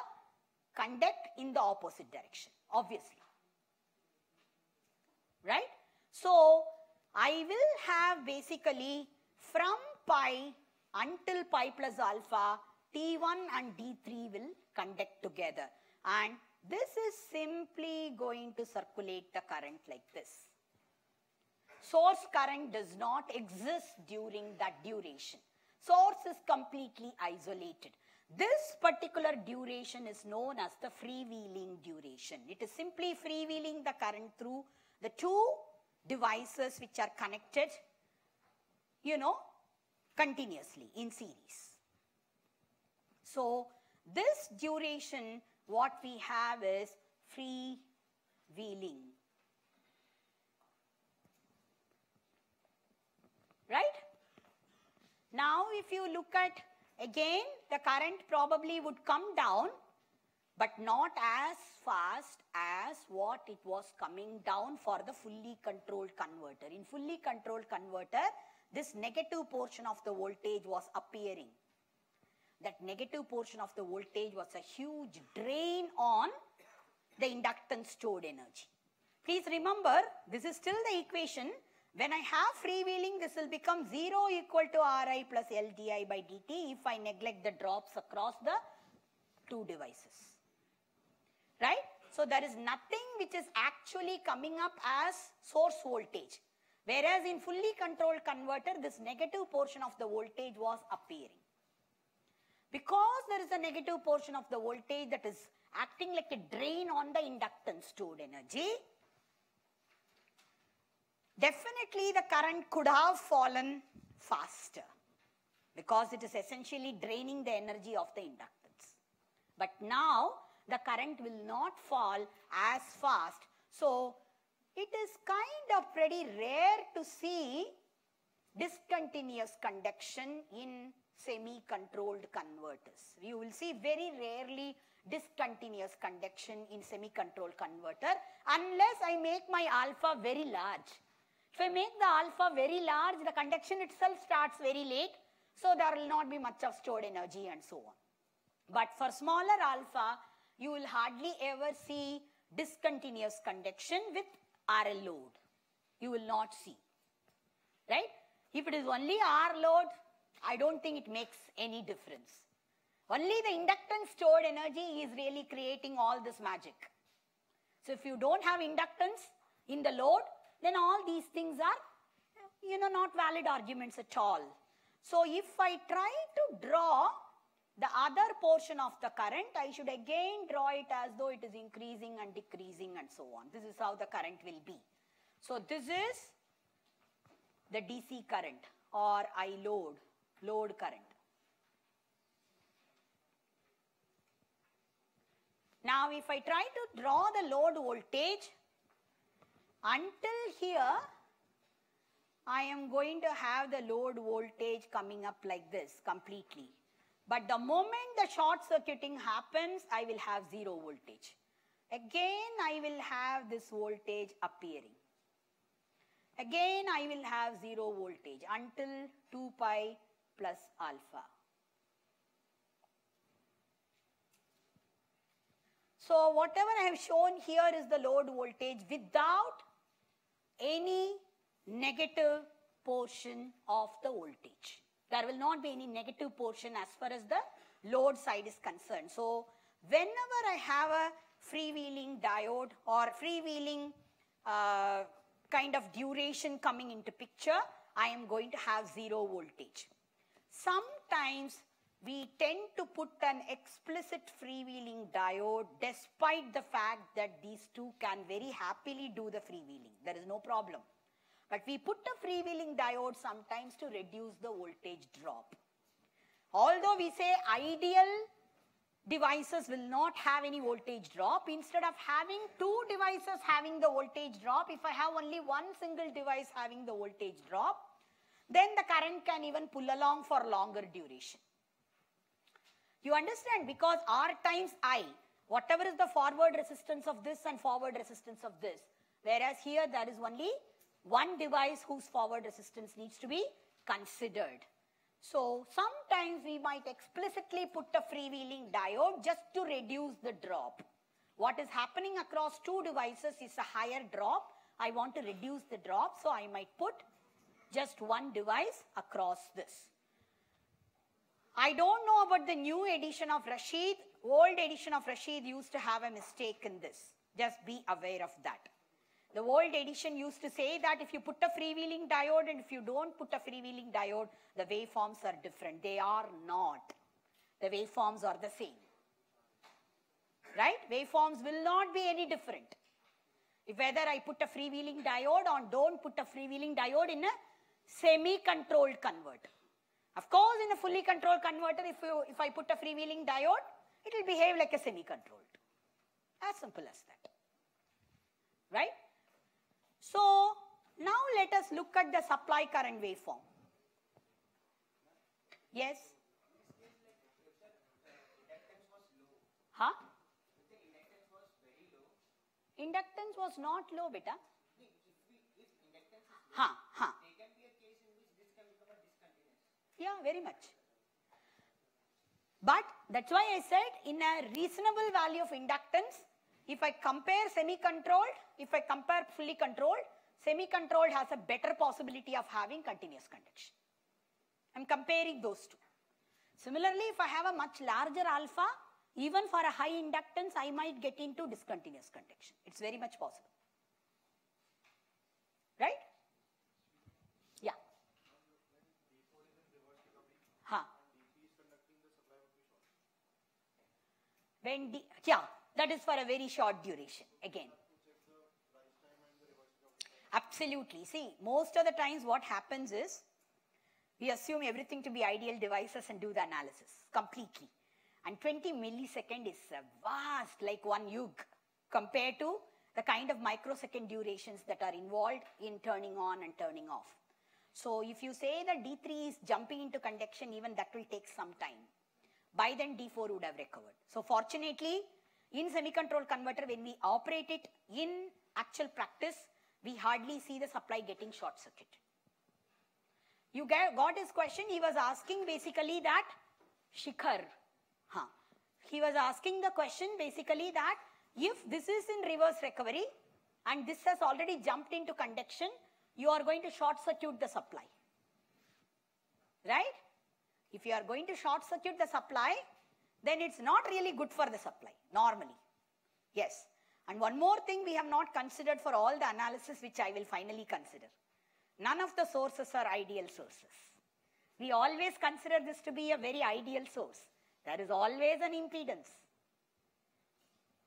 conduct in the opposite direction, obviously. Right? So, I will have basically from pi until pi plus alpha, T1 and D3 will conduct together. And this is simply going to circulate the current like this. Source current does not exist during that duration. Source is completely isolated. This particular duration is known as the freewheeling duration. It is simply freewheeling the current through the two devices which are connected, you know, continuously in series. So, this duration, what we have is freewheeling. Right? Now, if you look at again, the current probably would come down, but not as fast as what it was coming down for the fully controlled converter. In fully controlled converter, this negative portion of the voltage was appearing. That negative portion of the voltage was a huge drain on the inductance stored energy. Please remember, this is still the equation. When I have freewheeling, this will become 0 equal to Ri plus LdI by dt if I neglect the drops across the two devices. Right? So there is nothing which is actually coming up as source voltage. Whereas in fully controlled converter, this negative portion of the voltage was appearing. Because there is a negative portion of the voltage that is acting like a drain on the inductance stored energy, definitely the current could have fallen faster because it is essentially draining the energy of the inductance. But now the current will not fall as fast. So it is kind of pretty rare to see discontinuous conduction in semi-controlled converters. You will see very rarely discontinuous conduction in semi-controlled converter unless I make my alpha very large. If I make the alpha very large, the conduction itself starts very late, so there will not be much of stored energy and so on. But for smaller alpha, you will hardly ever see discontinuous conduction with RL load. You will not see. Right? If it is only R load, I don't think it makes any difference. Only the inductance stored energy is really creating all this magic. So if you don't have inductance in the load, then all these things are, you know, not valid arguments at all. So if I try to draw the other portion of the current, I should again draw it as though it is increasing and decreasing and so on. This is how the current will be. So this is the DC current or I load, load current. Now if I try to draw the load voltage, until here, I am going to have the load voltage coming up like this completely. But the moment the short circuiting happens, I will have zero voltage. Again, I will have this voltage appearing. Again, I will have zero voltage until 2 pi plus alpha. So whatever I have shown here is the load voltage without any negative portion of the voltage. There will not be any negative portion as far as the load side is concerned. So whenever I have a freewheeling diode or freewheeling uh, kind of duration coming into picture, I am going to have zero voltage. Sometimes we tend to put an explicit freewheeling diode despite the fact that these two can very happily do the freewheeling. There is no problem. But we put a freewheeling diode sometimes to reduce the voltage drop. Although we say ideal devices will not have any voltage drop, instead of having two devices having the voltage drop, if I have only one single device having the voltage drop, then the current can even pull along for longer duration. You understand? Because R times I, whatever is the forward resistance of this and forward resistance of this. Whereas here there is only one device whose forward resistance needs to be considered. So sometimes we might explicitly put a freewheeling diode just to reduce the drop. What is happening across two devices is a higher drop. I want to reduce the drop, so I might put just one device across this. I don't know about the new edition of Rashid. Old edition of Rashid used to have a mistake in this. Just be aware of that. The old edition used to say that if you put a freewheeling diode and if you don't put a freewheeling diode, the waveforms are different. They are not. The waveforms are the same. Right? Waveforms will not be any different. If whether I put a freewheeling diode or don't put a freewheeling diode in a semi-controlled converter. Of course, in a fully controlled converter, if, you, if I put a freewheeling diode, it will behave like a semi-controlled. As simple as that. Right? So, now let us look at the supply current waveform. Yes? Huh? Inductance was not low, beta. Huh, huh. Yeah, very much. But that's why I said in a reasonable value of inductance, if I compare semi-controlled, if I compare fully controlled, semi-controlled has a better possibility of having continuous conduction. I'm comparing those two. Similarly, if I have a much larger alpha, even for a high inductance, I might get into discontinuous conduction. It's very much possible. Right? Yeah. Huh. When D, yeah, that is for a very short duration again. Absolutely. See, most of the times what happens is we assume everything to be ideal devices and do the analysis completely. And 20 millisecond is vast, like one yug, compared to the kind of microsecond durations that are involved in turning on and turning off. So if you say that D3 is jumping into conduction, even that will take some time. By then D4 would have recovered. So fortunately, in semi-control converter, when we operate it in actual practice, we hardly see the supply getting short circuit. You got his question? He was asking basically that Shikhar. Huh. He was asking the question basically that if this is in reverse recovery and this has already jumped into conduction, you are going to short circuit the supply. Right? If you are going to short circuit the supply, then it's not really good for the supply, normally. Yes. And one more thing we have not considered for all the analysis, which I will finally consider. None of the sources are ideal sources. We always consider this to be a very ideal source. There is always an impedance.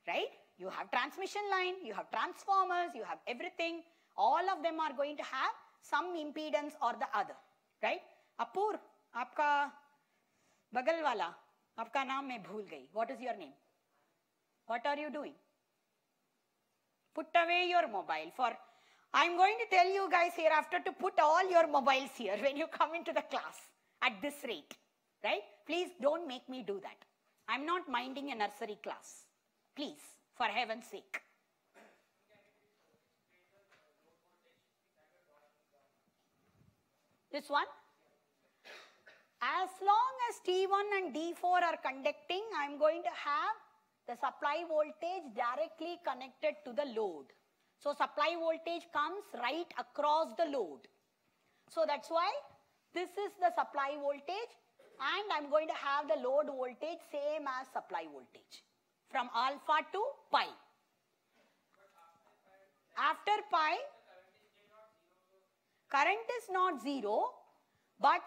Right? You have transmission line, you have transformers, you have everything. All of them are going to have some impedance or the other. Right? Apur, आपका बगल वाला आपका नाम मैं भूल गई What is your name? What are you doing? Put away your mobile for I'm going to tell you guys hereafter to put all your mobiles here when you come into the class at this rate. Right? Please don't make me do that. I'm not minding a nursery class. Please, for heaven's sake. This one? As long as T1 and D4 are conducting, I'm going to have the supply voltage directly connected to the load. So supply voltage comes right across the load. So that's why this is the supply voltage and I'm going to have the load voltage same as supply voltage from alpha to pi. After pi, current is not zero, but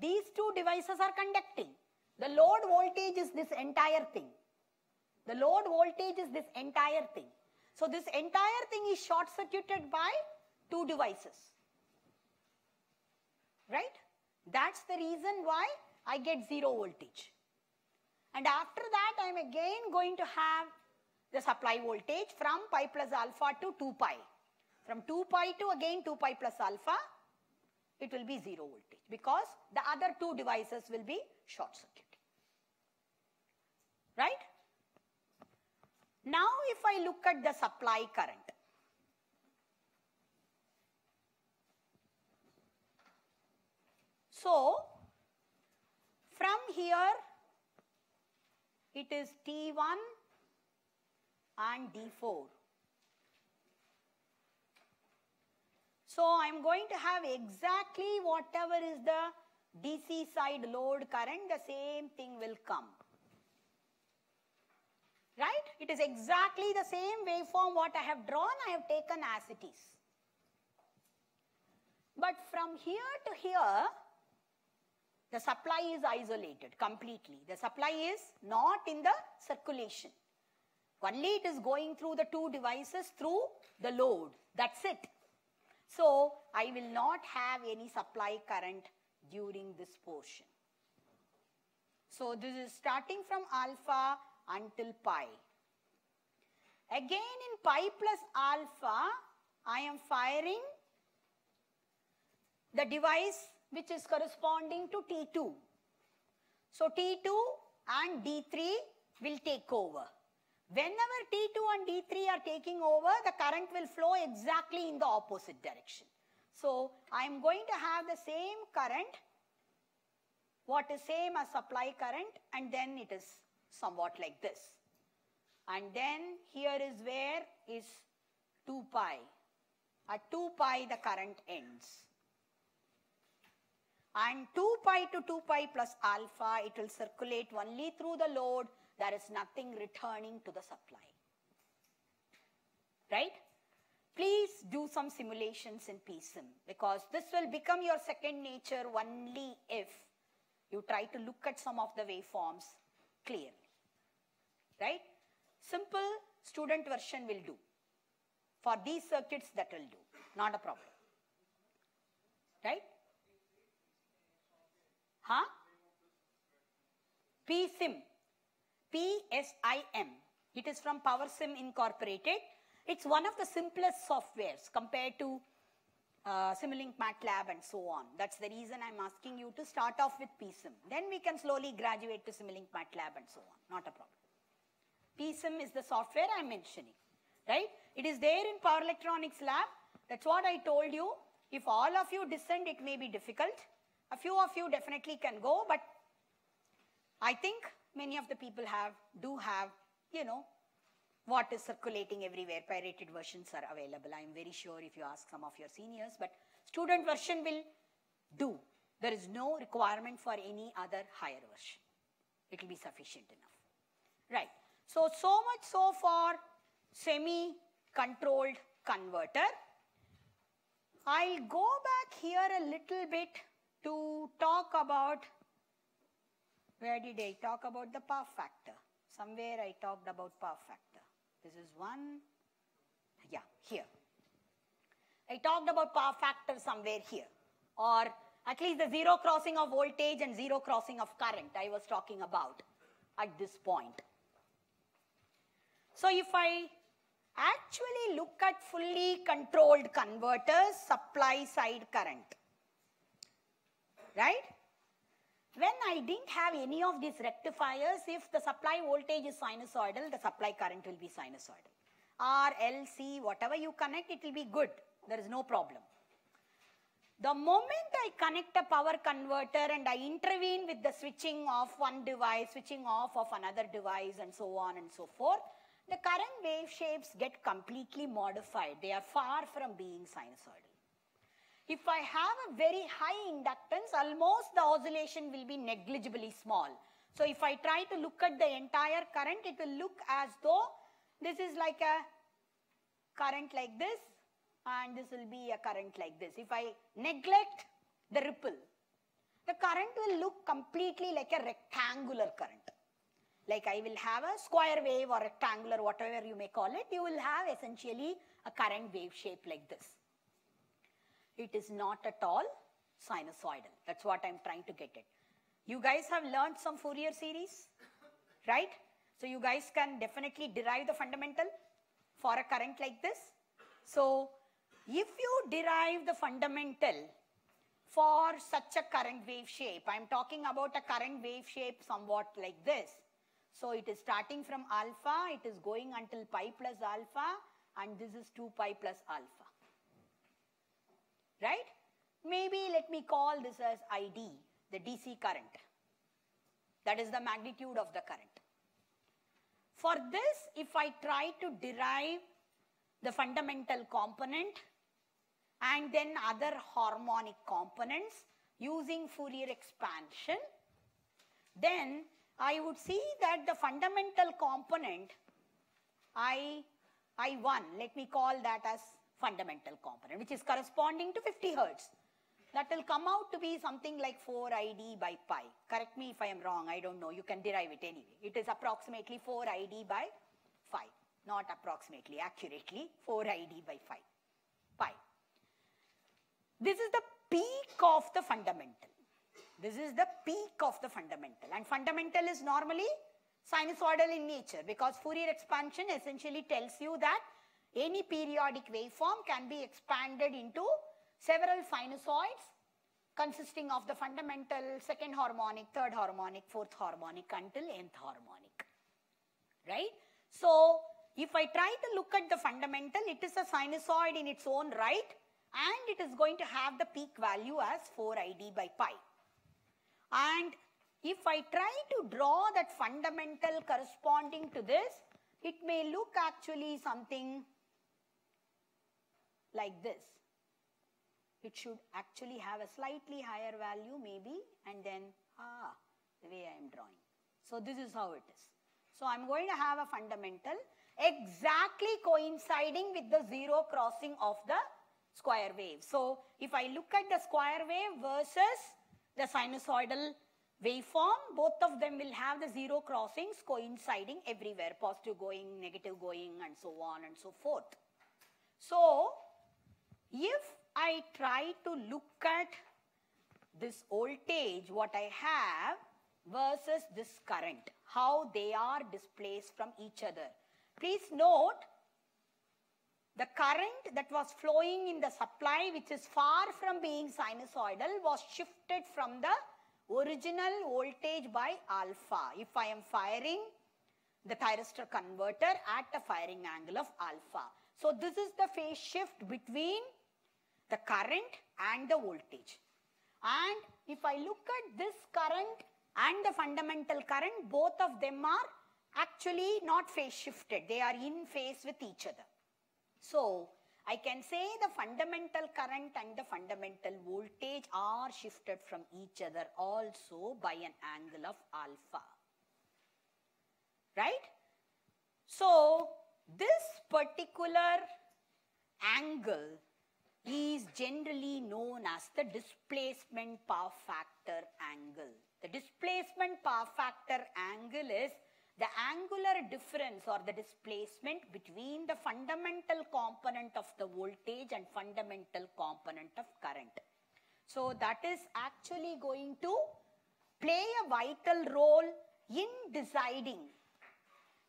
these two devices are conducting. The load voltage is this entire thing. The load voltage is this entire thing. So this entire thing is short circuited by two devices. Right? That's the reason why I get zero voltage. And after that, I'm again going to have the supply voltage from pi plus alpha to 2 pi. From 2 pi to again 2 pi plus alpha, it will be zero voltage because the other two devices will be short circuit. Right? Now if I look at the supply current. So, from here it is T1 and D4. So I'm going to have exactly whatever is the DC side load current, the same thing will come. Right? It is exactly the same waveform what I have drawn, I have taken as it is. But from here to here, the supply is isolated completely. The supply is not in the circulation. Only it is going through the two devices through the load. That's it. So, I will not have any supply current during this portion. So, this is starting from alpha until pi. Again in pi plus alpha, I am firing the device which is corresponding to T2. So T2 and D3 will take over. Whenever T2 and D3 are taking over, the current will flow exactly in the opposite direction. So I am going to have the same current, what is same as supply current and then it is somewhat like this. And then here is where is 2 pi. At 2 pi the current ends. And 2 pi to 2 pi plus alpha, it will circulate only through the load. There is nothing returning to the supply. Right? Please do some simulations in PSIM because this will become your second nature only if you try to look at some of the waveforms clearly. Right? Simple student version will do. For these circuits that will do. Not a problem. Right? Huh? PSIM. P-S-I-M. It is from PowerSim Incorporated. It's one of the simplest softwares compared to uh, Simulink MATLAB and so on. That's the reason I'm asking you to start off with PSIM. Then we can slowly graduate to Simulink MATLAB and so on. Not a problem. PSIM is the software I'm mentioning, right? It is there in Power Electronics lab. That's what I told you. If all of you descend, it may be difficult. A few of you definitely can go, but I think many of the people have, do have, you know, what is circulating everywhere. Pirated versions are available. I am very sure if you ask some of your seniors, but student version will do. There is no requirement for any other higher version. It will be sufficient enough. Right. So, so much so for semi-controlled converter. I'll go back here a little bit to talk about, where did I talk about the power factor? Somewhere I talked about power factor. This is one, yeah, here. I talked about power factor somewhere here. Or at least the zero crossing of voltage and zero crossing of current I was talking about at this point. So if I actually look at fully controlled converters, supply side current, right? When I didn't have any of these rectifiers, if the supply voltage is sinusoidal, the supply current will be sinusoidal. R, L, C, whatever you connect, it will be good. There is no problem. The moment I connect a power converter and I intervene with the switching of one device, switching off of another device and so on and so forth, the current wave shapes get completely modified. They are far from being sinusoidal. If I have a very high inductance, almost the oscillation will be negligibly small. So if I try to look at the entire current, it will look as though this is like a current like this and this will be a current like this. If I neglect the ripple, the current will look completely like a rectangular current. Like I will have a square wave or rectangular, whatever you may call it, you will have essentially a current wave shape like this. It is not at all sinusoidal. That's what I'm trying to get at. You guys have learned some Fourier series, right? So you guys can definitely derive the fundamental for a current like this. So if you derive the fundamental for such a current wave shape, I'm talking about a current wave shape somewhat like this. So it is starting from alpha, it is going until pi plus alpha, and this is 2 pi plus alpha. Right? Maybe let me call this as ID, the DC current. That is the magnitude of the current. For this, if I try to derive the fundamental component and then other harmonic components using Fourier expansion, then I would see that the fundamental component I, I1, let me call that as fundamental component, which is corresponding to 50 hertz. That will come out to be something like 4 ID by pi. Correct me if I am wrong, I don't know. You can derive it anyway. It is approximately 4 ID by 5. Not approximately, accurately 4 ID by 5. Pi. This is the peak of the fundamental. This is the peak of the fundamental. And fundamental is normally sinusoidal in nature because Fourier expansion essentially tells you that any periodic waveform can be expanded into several sinusoids consisting of the fundamental, second harmonic, third harmonic, fourth harmonic until nth harmonic. Right? So, if I try to look at the fundamental, it is a sinusoid in its own right and it is going to have the peak value as 4id by pi. And if I try to draw that fundamental corresponding to this, it may look actually something like this. It should actually have a slightly higher value maybe and then, ah, the way I am drawing. So this is how it is. So I'm going to have a fundamental exactly coinciding with the zero crossing of the square wave. So if I look at the square wave versus the sinusoidal waveform, both of them will have the zero crossings coinciding everywhere, positive going, negative going, and so on and so forth. So, if I try to look at this voltage, what I have, versus this current, how they are displaced from each other. Please note, the current that was flowing in the supply, which is far from being sinusoidal, was shifted from the original voltage by alpha. If I am firing the thyristor converter at a firing angle of alpha. So this is the phase shift between the current and the voltage. And if I look at this current and the fundamental current, both of them are actually not phase shifted. They are in phase with each other. So I can say the fundamental current and the fundamental voltage are shifted from each other also by an angle of alpha. Right? So this particular angle is generally known as the displacement power factor angle. The displacement power factor angle is the angular difference or the displacement between the fundamental component of the voltage and fundamental component of current. So that is actually going to play a vital role in deciding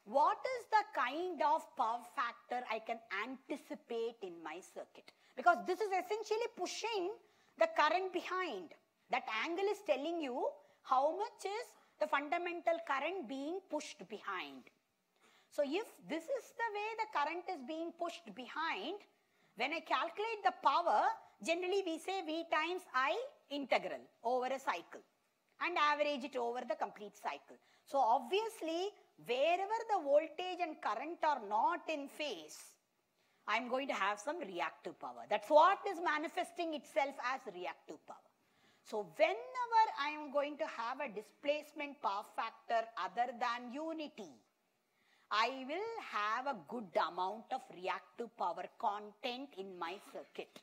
what is the kind of power factor I can anticipate in my circuit. Because this is essentially pushing the current behind. That angle is telling you how much is the fundamental current being pushed behind. So if this is the way the current is being pushed behind, when I calculate the power, generally we say V times I integral over a cycle and average it over the complete cycle. So obviously, wherever the voltage and current are not in phase, I'm going to have some reactive power. That's what is manifesting itself as reactive power. So whenever I am going to have a displacement power factor other than unity, I will have a good amount of reactive power content in my circuit.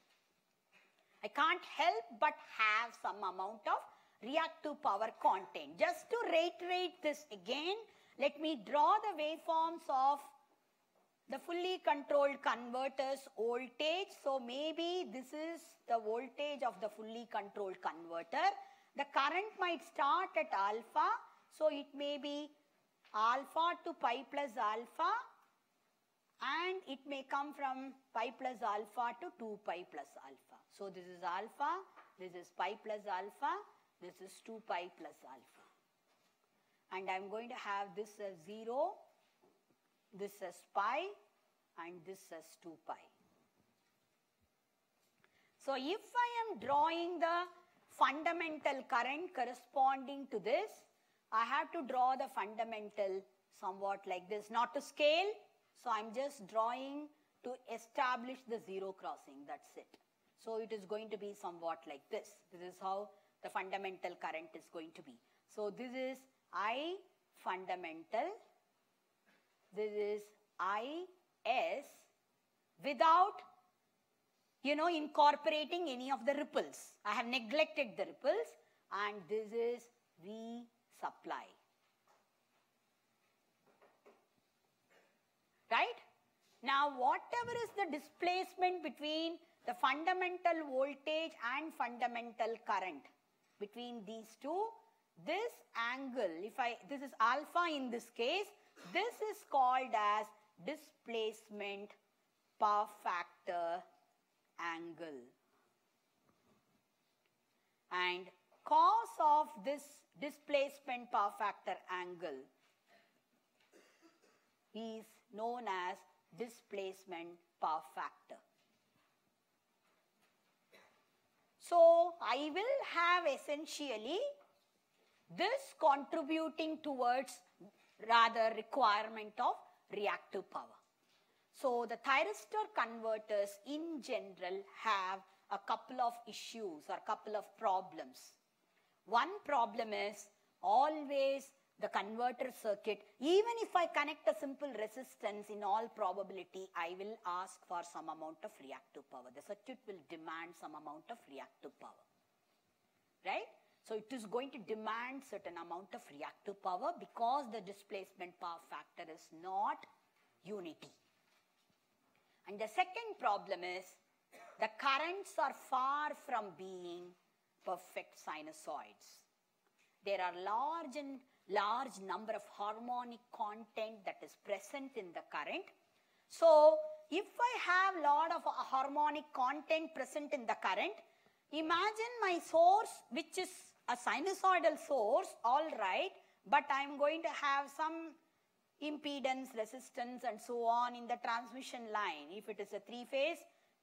I can't help but have some amount of reactive power content. Just to reiterate this again, let me draw the waveforms of the fully controlled converter's voltage. So maybe this is the voltage of the fully controlled converter. The current might start at alpha. So it may be alpha to pi plus alpha and it may come from pi plus alpha to 2 pi plus alpha. So this is alpha, this is pi plus alpha, this is 2 pi plus alpha. And I'm going to have this as 0 this as pi and this as 2 pi. So if I am drawing the fundamental current corresponding to this, I have to draw the fundamental somewhat like this, not to scale. So I'm just drawing to establish the zero crossing, that's it. So it is going to be somewhat like this. This is how the fundamental current is going to be. So this is I fundamental this is IS without you know incorporating any of the ripples. I have neglected the ripples and this is V supply. Right? Now whatever is the displacement between the fundamental voltage and fundamental current between these two, this angle, if I, this is alpha in this case, this is called as displacement power factor angle. And cos of this displacement power factor angle is known as displacement power factor. So I will have essentially this contributing towards rather requirement of reactive power. So the thyristor converters in general have a couple of issues or couple of problems. One problem is always the converter circuit, even if I connect a simple resistance in all probability, I will ask for some amount of reactive power. The circuit will demand some amount of reactive power. Right? So it is going to demand certain amount of reactive power because the displacement power factor is not unity. And the second problem is the currents are far from being perfect sinusoids. There are large and large number of harmonic content that is present in the current. So if I have lot of harmonic content present in the current, imagine my source which is a sinusoidal source, all right, but I'm going to have some impedance, resistance and so on in the transmission line. If it is a three phase,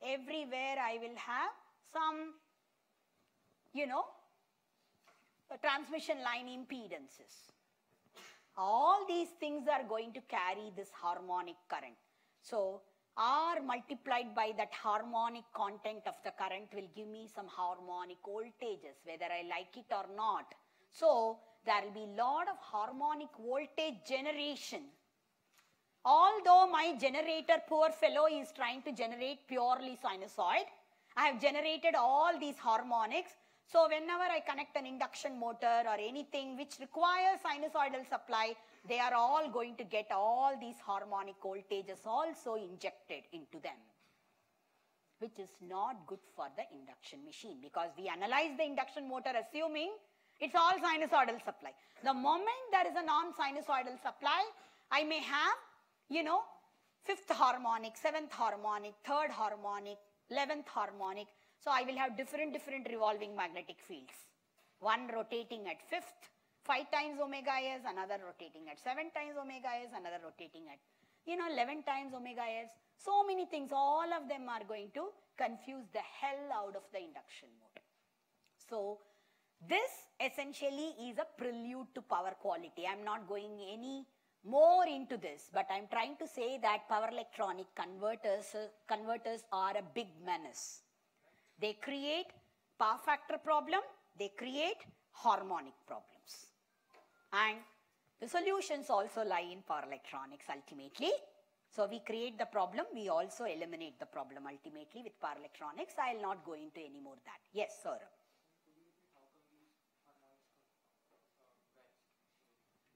everywhere I will have some, you know, transmission line impedances. All these things are going to carry this harmonic current. So R multiplied by that harmonic content of the current will give me some harmonic voltages, whether I like it or not. So there will be a lot of harmonic voltage generation. Although my generator, poor fellow, is trying to generate purely sinusoid, I have generated all these harmonics. So whenever I connect an induction motor or anything which requires sinusoidal supply, they are all going to get all these harmonic voltages also injected into them which is not good for the induction machine because we analyze the induction motor assuming it's all sinusoidal supply. The moment there is a non-sinusoidal supply, I may have, you know, fifth harmonic, seventh harmonic, third harmonic, eleventh harmonic. So I will have different, different revolving magnetic fields. One rotating at fifth, 5 times omega s, another rotating at 7 times omega s, another rotating at, you know, 11 times omega s. So many things, all of them are going to confuse the hell out of the induction motor. So, this essentially is a prelude to power quality. I'm not going any more into this, but I'm trying to say that power electronic converters, uh, converters are a big menace. They create power factor problem, they create harmonic problems. And the solutions also lie in power electronics ultimately. So we create the problem, we also eliminate the problem ultimately with power electronics. I'll not go into any more that. Yes, sir.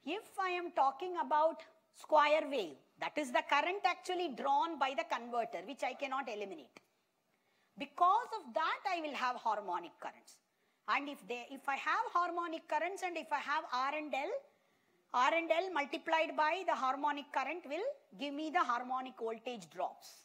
If I am talking about square wave, that is the current actually drawn by the converter, which I cannot eliminate. Because of that, I will have harmonic currents. And if they, if I have harmonic currents and if I have R and L, R and L multiplied by the harmonic current will give me the harmonic voltage drops.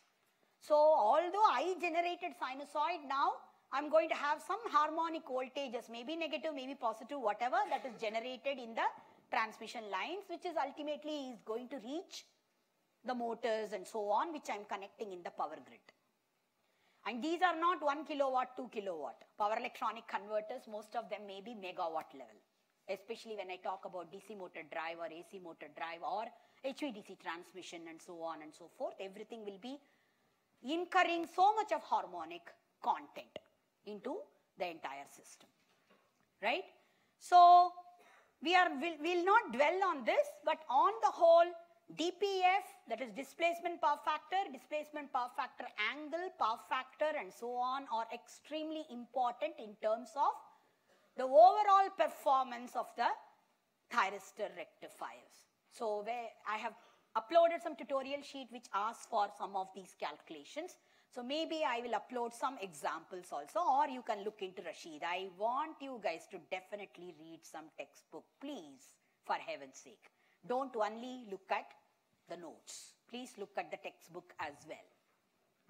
So although I generated sinusoid, now I'm going to have some harmonic voltages, maybe negative, maybe positive, whatever that is generated in the transmission lines, which is ultimately is going to reach the motors and so on, which I'm connecting in the power grid. And these are not 1 kilowatt, 2 kilowatt. Power electronic converters, most of them may be megawatt level. Especially when I talk about DC motor drive or AC motor drive or HVDC transmission and so on and so forth. Everything will be incurring so much of harmonic content into the entire system. Right? So, we are will, will not dwell on this, but on the whole, DPF, that is displacement power factor, displacement power factor angle, power factor and so on are extremely important in terms of the overall performance of the thyristor rectifiers. So where I have uploaded some tutorial sheet which asks for some of these calculations. So maybe I will upload some examples also or you can look into Rashid. I want you guys to definitely read some textbook, please, for heaven's sake. Don't only look at the notes. Please look at the textbook as well.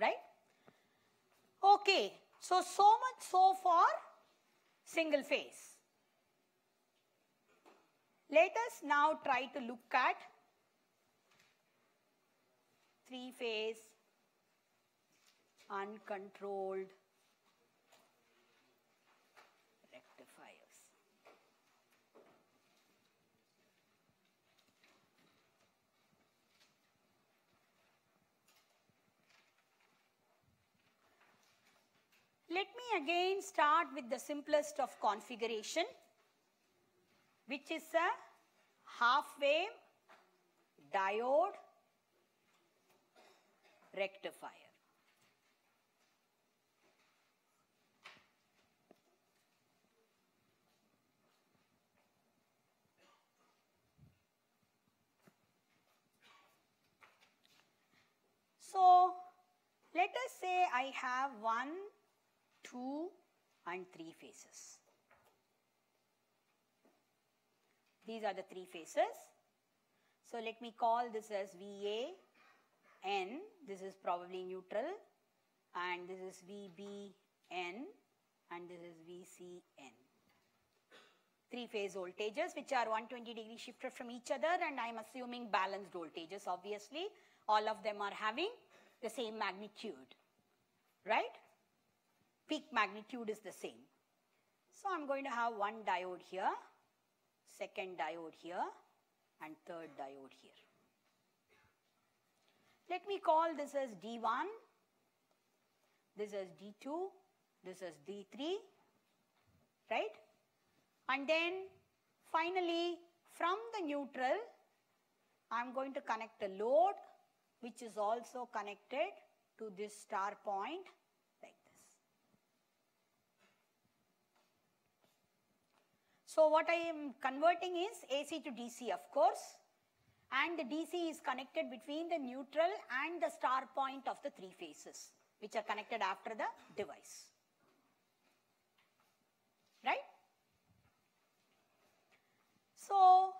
Right? Okay. So, so much so for single phase. Let us now try to look at three phase uncontrolled rectifiers. Let me again start with the simplest of configuration, which is a half wave diode rectifier. So, let us say I have one, two, and three phases. These are the three phases. So, let me call this as VA, N, this is probably neutral and this is VBN and this is VCN. Three phase voltages which are 120 degree shifted from each other and I am assuming balanced voltages obviously. All of them are having the same magnitude, right? Peak magnitude is the same. So I'm going to have one diode here, second diode here and third diode here. Let me call this as D1, this is D2, this is D3, right? And then finally from the neutral, I'm going to connect a load which is also connected to this star point like this. So what I am converting is AC to DC of course and the DC is connected between the neutral and the star point of the three phases which are connected after the device. Right? So,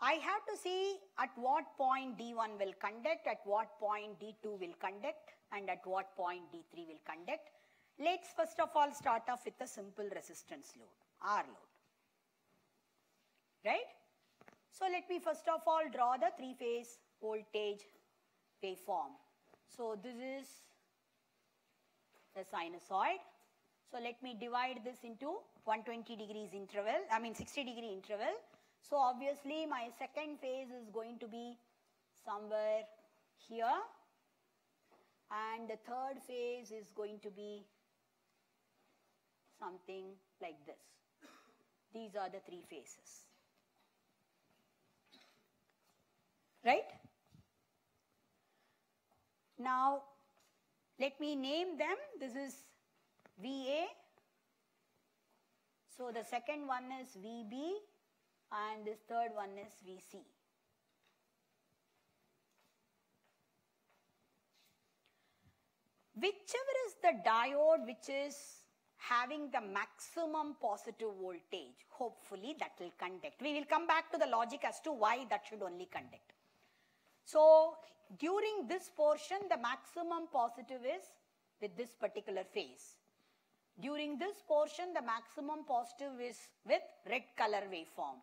I have to see at what point D1 will conduct, at what point D2 will conduct and at what point D3 will conduct. Let's first of all start off with a simple resistance load, R load. Right? So let me first of all draw the three phase voltage waveform. So this is the sinusoid. So let me divide this into 120 degrees interval, I mean 60 degree interval. So obviously my second phase is going to be somewhere here and the third phase is going to be something like this. These are the three phases. Right? Now, let me name them. This is VA. So the second one is VB and this third one is VC. Whichever is the diode which is having the maximum positive voltage, hopefully that will conduct. We will come back to the logic as to why that should only conduct. So during this portion, the maximum positive is with this particular phase. During this portion, the maximum positive is with red color waveform.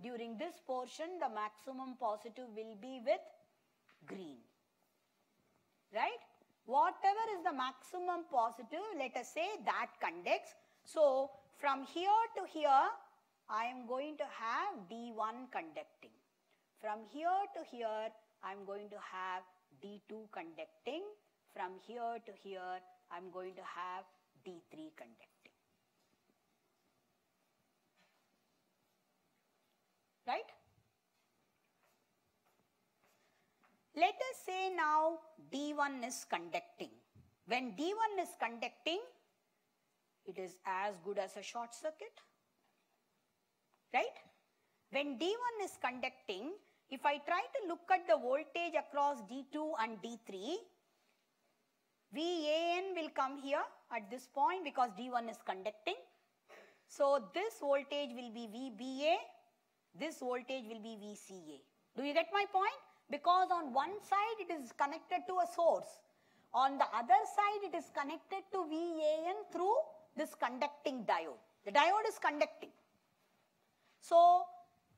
During this portion, the maximum positive will be with green. Right? Whatever is the maximum positive, let us say that conducts. So, from here to here, I am going to have D1 conducting. From here to here, I'm going to have D2 conducting. From here to here, I'm going to have D3 conducting. Right? Let us say now D1 is conducting. When D1 is conducting, it is as good as a short circuit. Right? When D1 is conducting, if I try to look at the voltage across D2 and D3, VAN will come here at this point because D1 is conducting. So this voltage will be VBA, this voltage will be VCA. Do you get my point? Because on one side it is connected to a source. On the other side it is connected to VAN through this conducting diode. The diode is conducting. So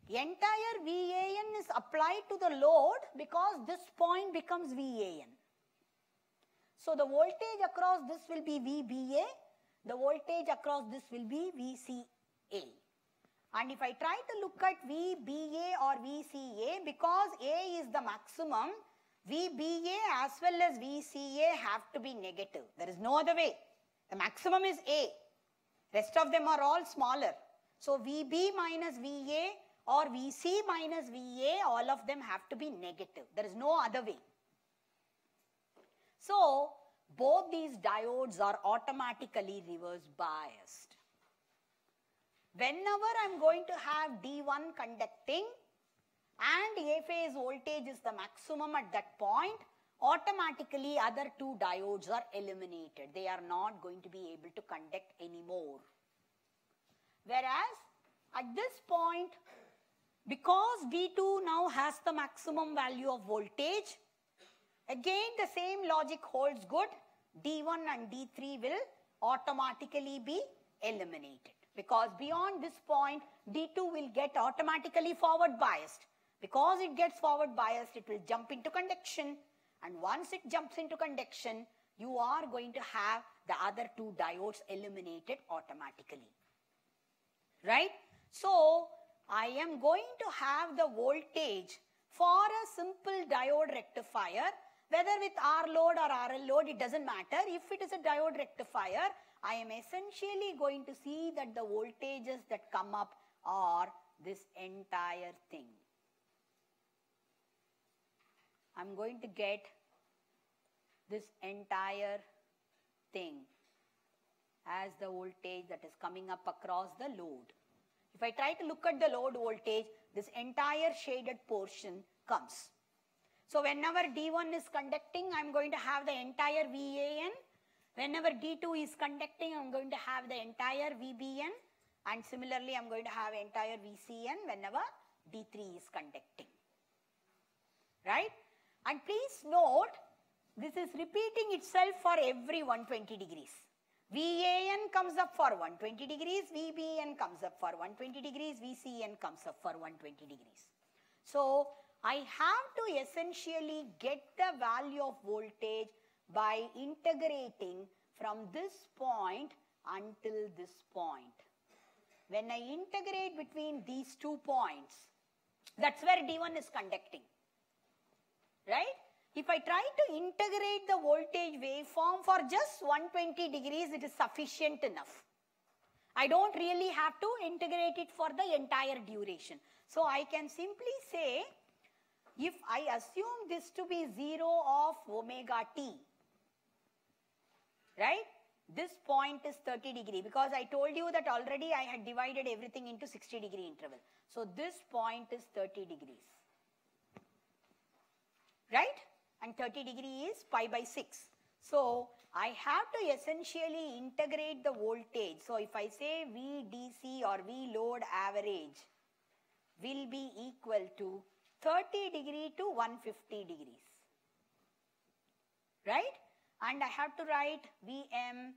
entire VAN is applied to the load because this point becomes VAN. So the voltage across this will be VBA, the voltage across this will be VCA. And if I try to look at VBA or VCA, because A is the maximum, VBA as well as VCA have to be negative. There is no other way. The maximum is A. Rest of them are all smaller. So VB minus VA or VC minus VA, all of them have to be negative. There is no other way. So, both these diodes are automatically reverse biased. Whenever I am going to have D1 conducting and A phase voltage is the maximum at that point, automatically other two diodes are eliminated. They are not going to be able to conduct anymore. Whereas at this point, because V2 now has the maximum value of voltage, Again, the same logic holds good. D1 and D3 will automatically be eliminated because beyond this point, D2 will get automatically forward biased. Because it gets forward biased, it will jump into conduction. And once it jumps into conduction, you are going to have the other two diodes eliminated automatically. Right? So, I am going to have the voltage for a simple diode rectifier, whether with R load or RL load, it doesn't matter. If it is a diode rectifier, I am essentially going to see that the voltages that come up are this entire thing. I'm going to get this entire thing as the voltage that is coming up across the load. If I try to look at the load voltage, this entire shaded portion comes. So whenever D1 is conducting, I'm going to have the entire VAN. Whenever D2 is conducting, I'm going to have the entire VBN. And similarly, I'm going to have entire VCN whenever D3 is conducting. Right? And please note, this is repeating itself for every 120 degrees. VAN comes up for 120 degrees, VBN comes up for 120 degrees, VCN comes up for 120 degrees. So, I have to essentially get the value of voltage by integrating from this point until this point. When I integrate between these two points, that's where D1 is conducting. Right? If I try to integrate the voltage waveform for just 120 degrees, it is sufficient enough. I don't really have to integrate it for the entire duration. So I can simply say, if I assume this to be 0 of omega t, right? This point is 30 degree because I told you that already I had divided everything into 60 degree interval. So this point is 30 degrees. Right? And 30 degree is pi by 6. So I have to essentially integrate the voltage. So if I say VDC or V load average will be equal to 30 degree to 150 degrees. Right? And I have to write Vm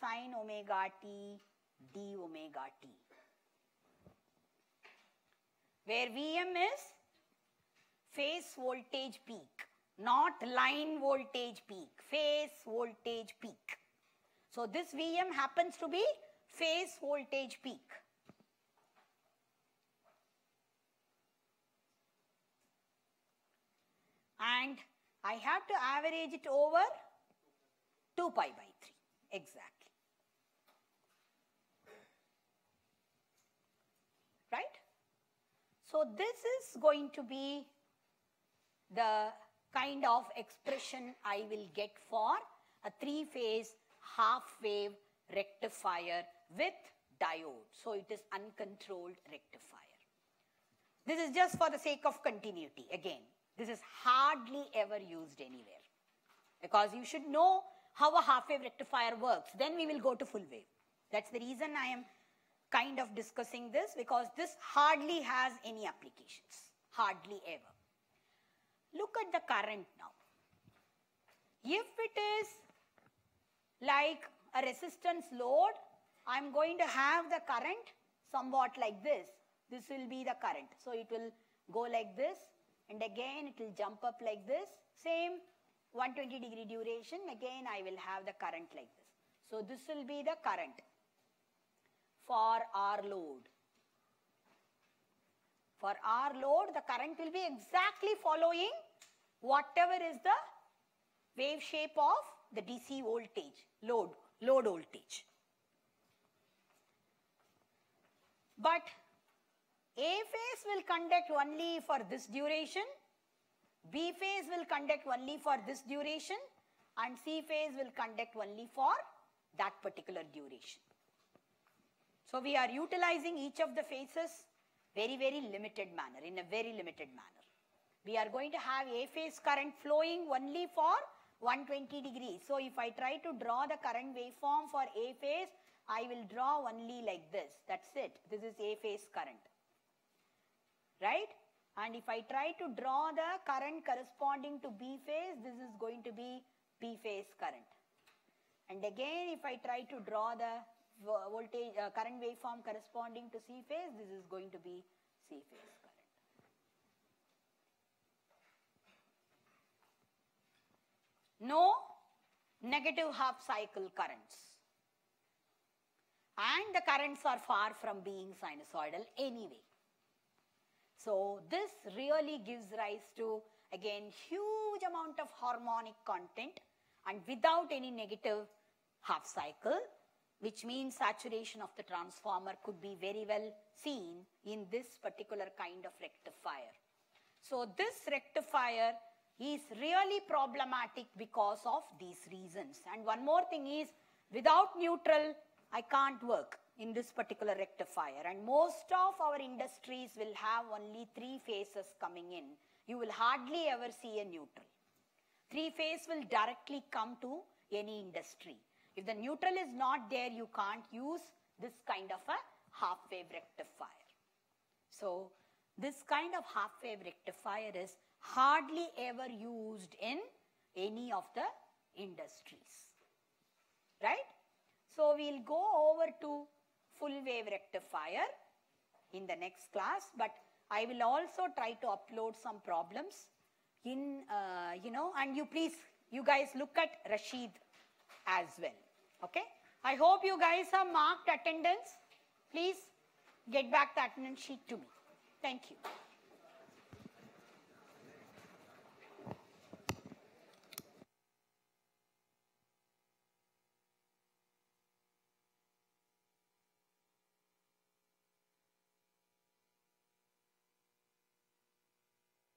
sine omega t d omega t. Where Vm is phase voltage peak, not line voltage peak, phase voltage peak. So this Vm happens to be phase voltage peak. And I have to average it over 2 pi by 3. Exactly. Right? So this is going to be the kind of expression I will get for a three-phase half-wave rectifier with diode. So it is uncontrolled rectifier. This is just for the sake of continuity. Again, this is hardly ever used anywhere because you should know how a half wave rectifier works. Then we will go to full wave. That's the reason I am kind of discussing this because this hardly has any applications. Hardly ever. Look at the current now. If it is like a resistance load, I'm going to have the current somewhat like this. This will be the current. So it will go like this and again it will jump up like this. Same 120 degree duration. Again I will have the current like this. So this will be the current for our load. For our load, the current will be exactly following whatever is the wave shape of the DC voltage, load, load voltage. But A phase will conduct only for this duration, B phase will conduct only for this duration, and C phase will conduct only for that particular duration. So we are utilizing each of the phases very, very limited manner, in a very limited manner. We are going to have A phase current flowing only for 120 degrees. So if I try to draw the current waveform for A phase, I will draw only like this. That's it. This is A phase current. Right? And if I try to draw the current corresponding to B phase, this is going to be B phase current. And again, if I try to draw the voltage uh, current waveform corresponding to C phase, this is going to be C phase current. No negative half cycle currents. And the currents are far from being sinusoidal anyway. So this really gives rise to again huge amount of harmonic content and without any negative half cycle which means saturation of the transformer could be very well seen in this particular kind of rectifier. So this rectifier is really problematic because of these reasons. And one more thing is without neutral I can't work in this particular rectifier and most of our industries will have only three phases coming in. You will hardly ever see a neutral. Three phase will directly come to any industry. If the neutral is not there, you can't use this kind of a half wave rectifier. So this kind of half wave rectifier is hardly ever used in any of the industries. Right? So we'll go over to full wave rectifier in the next class, but I will also try to upload some problems in, uh, you know, and you please, you guys look at Rashid as well. Okay? I hope you guys have marked attendance. Please get back the attendance sheet to me. Thank you.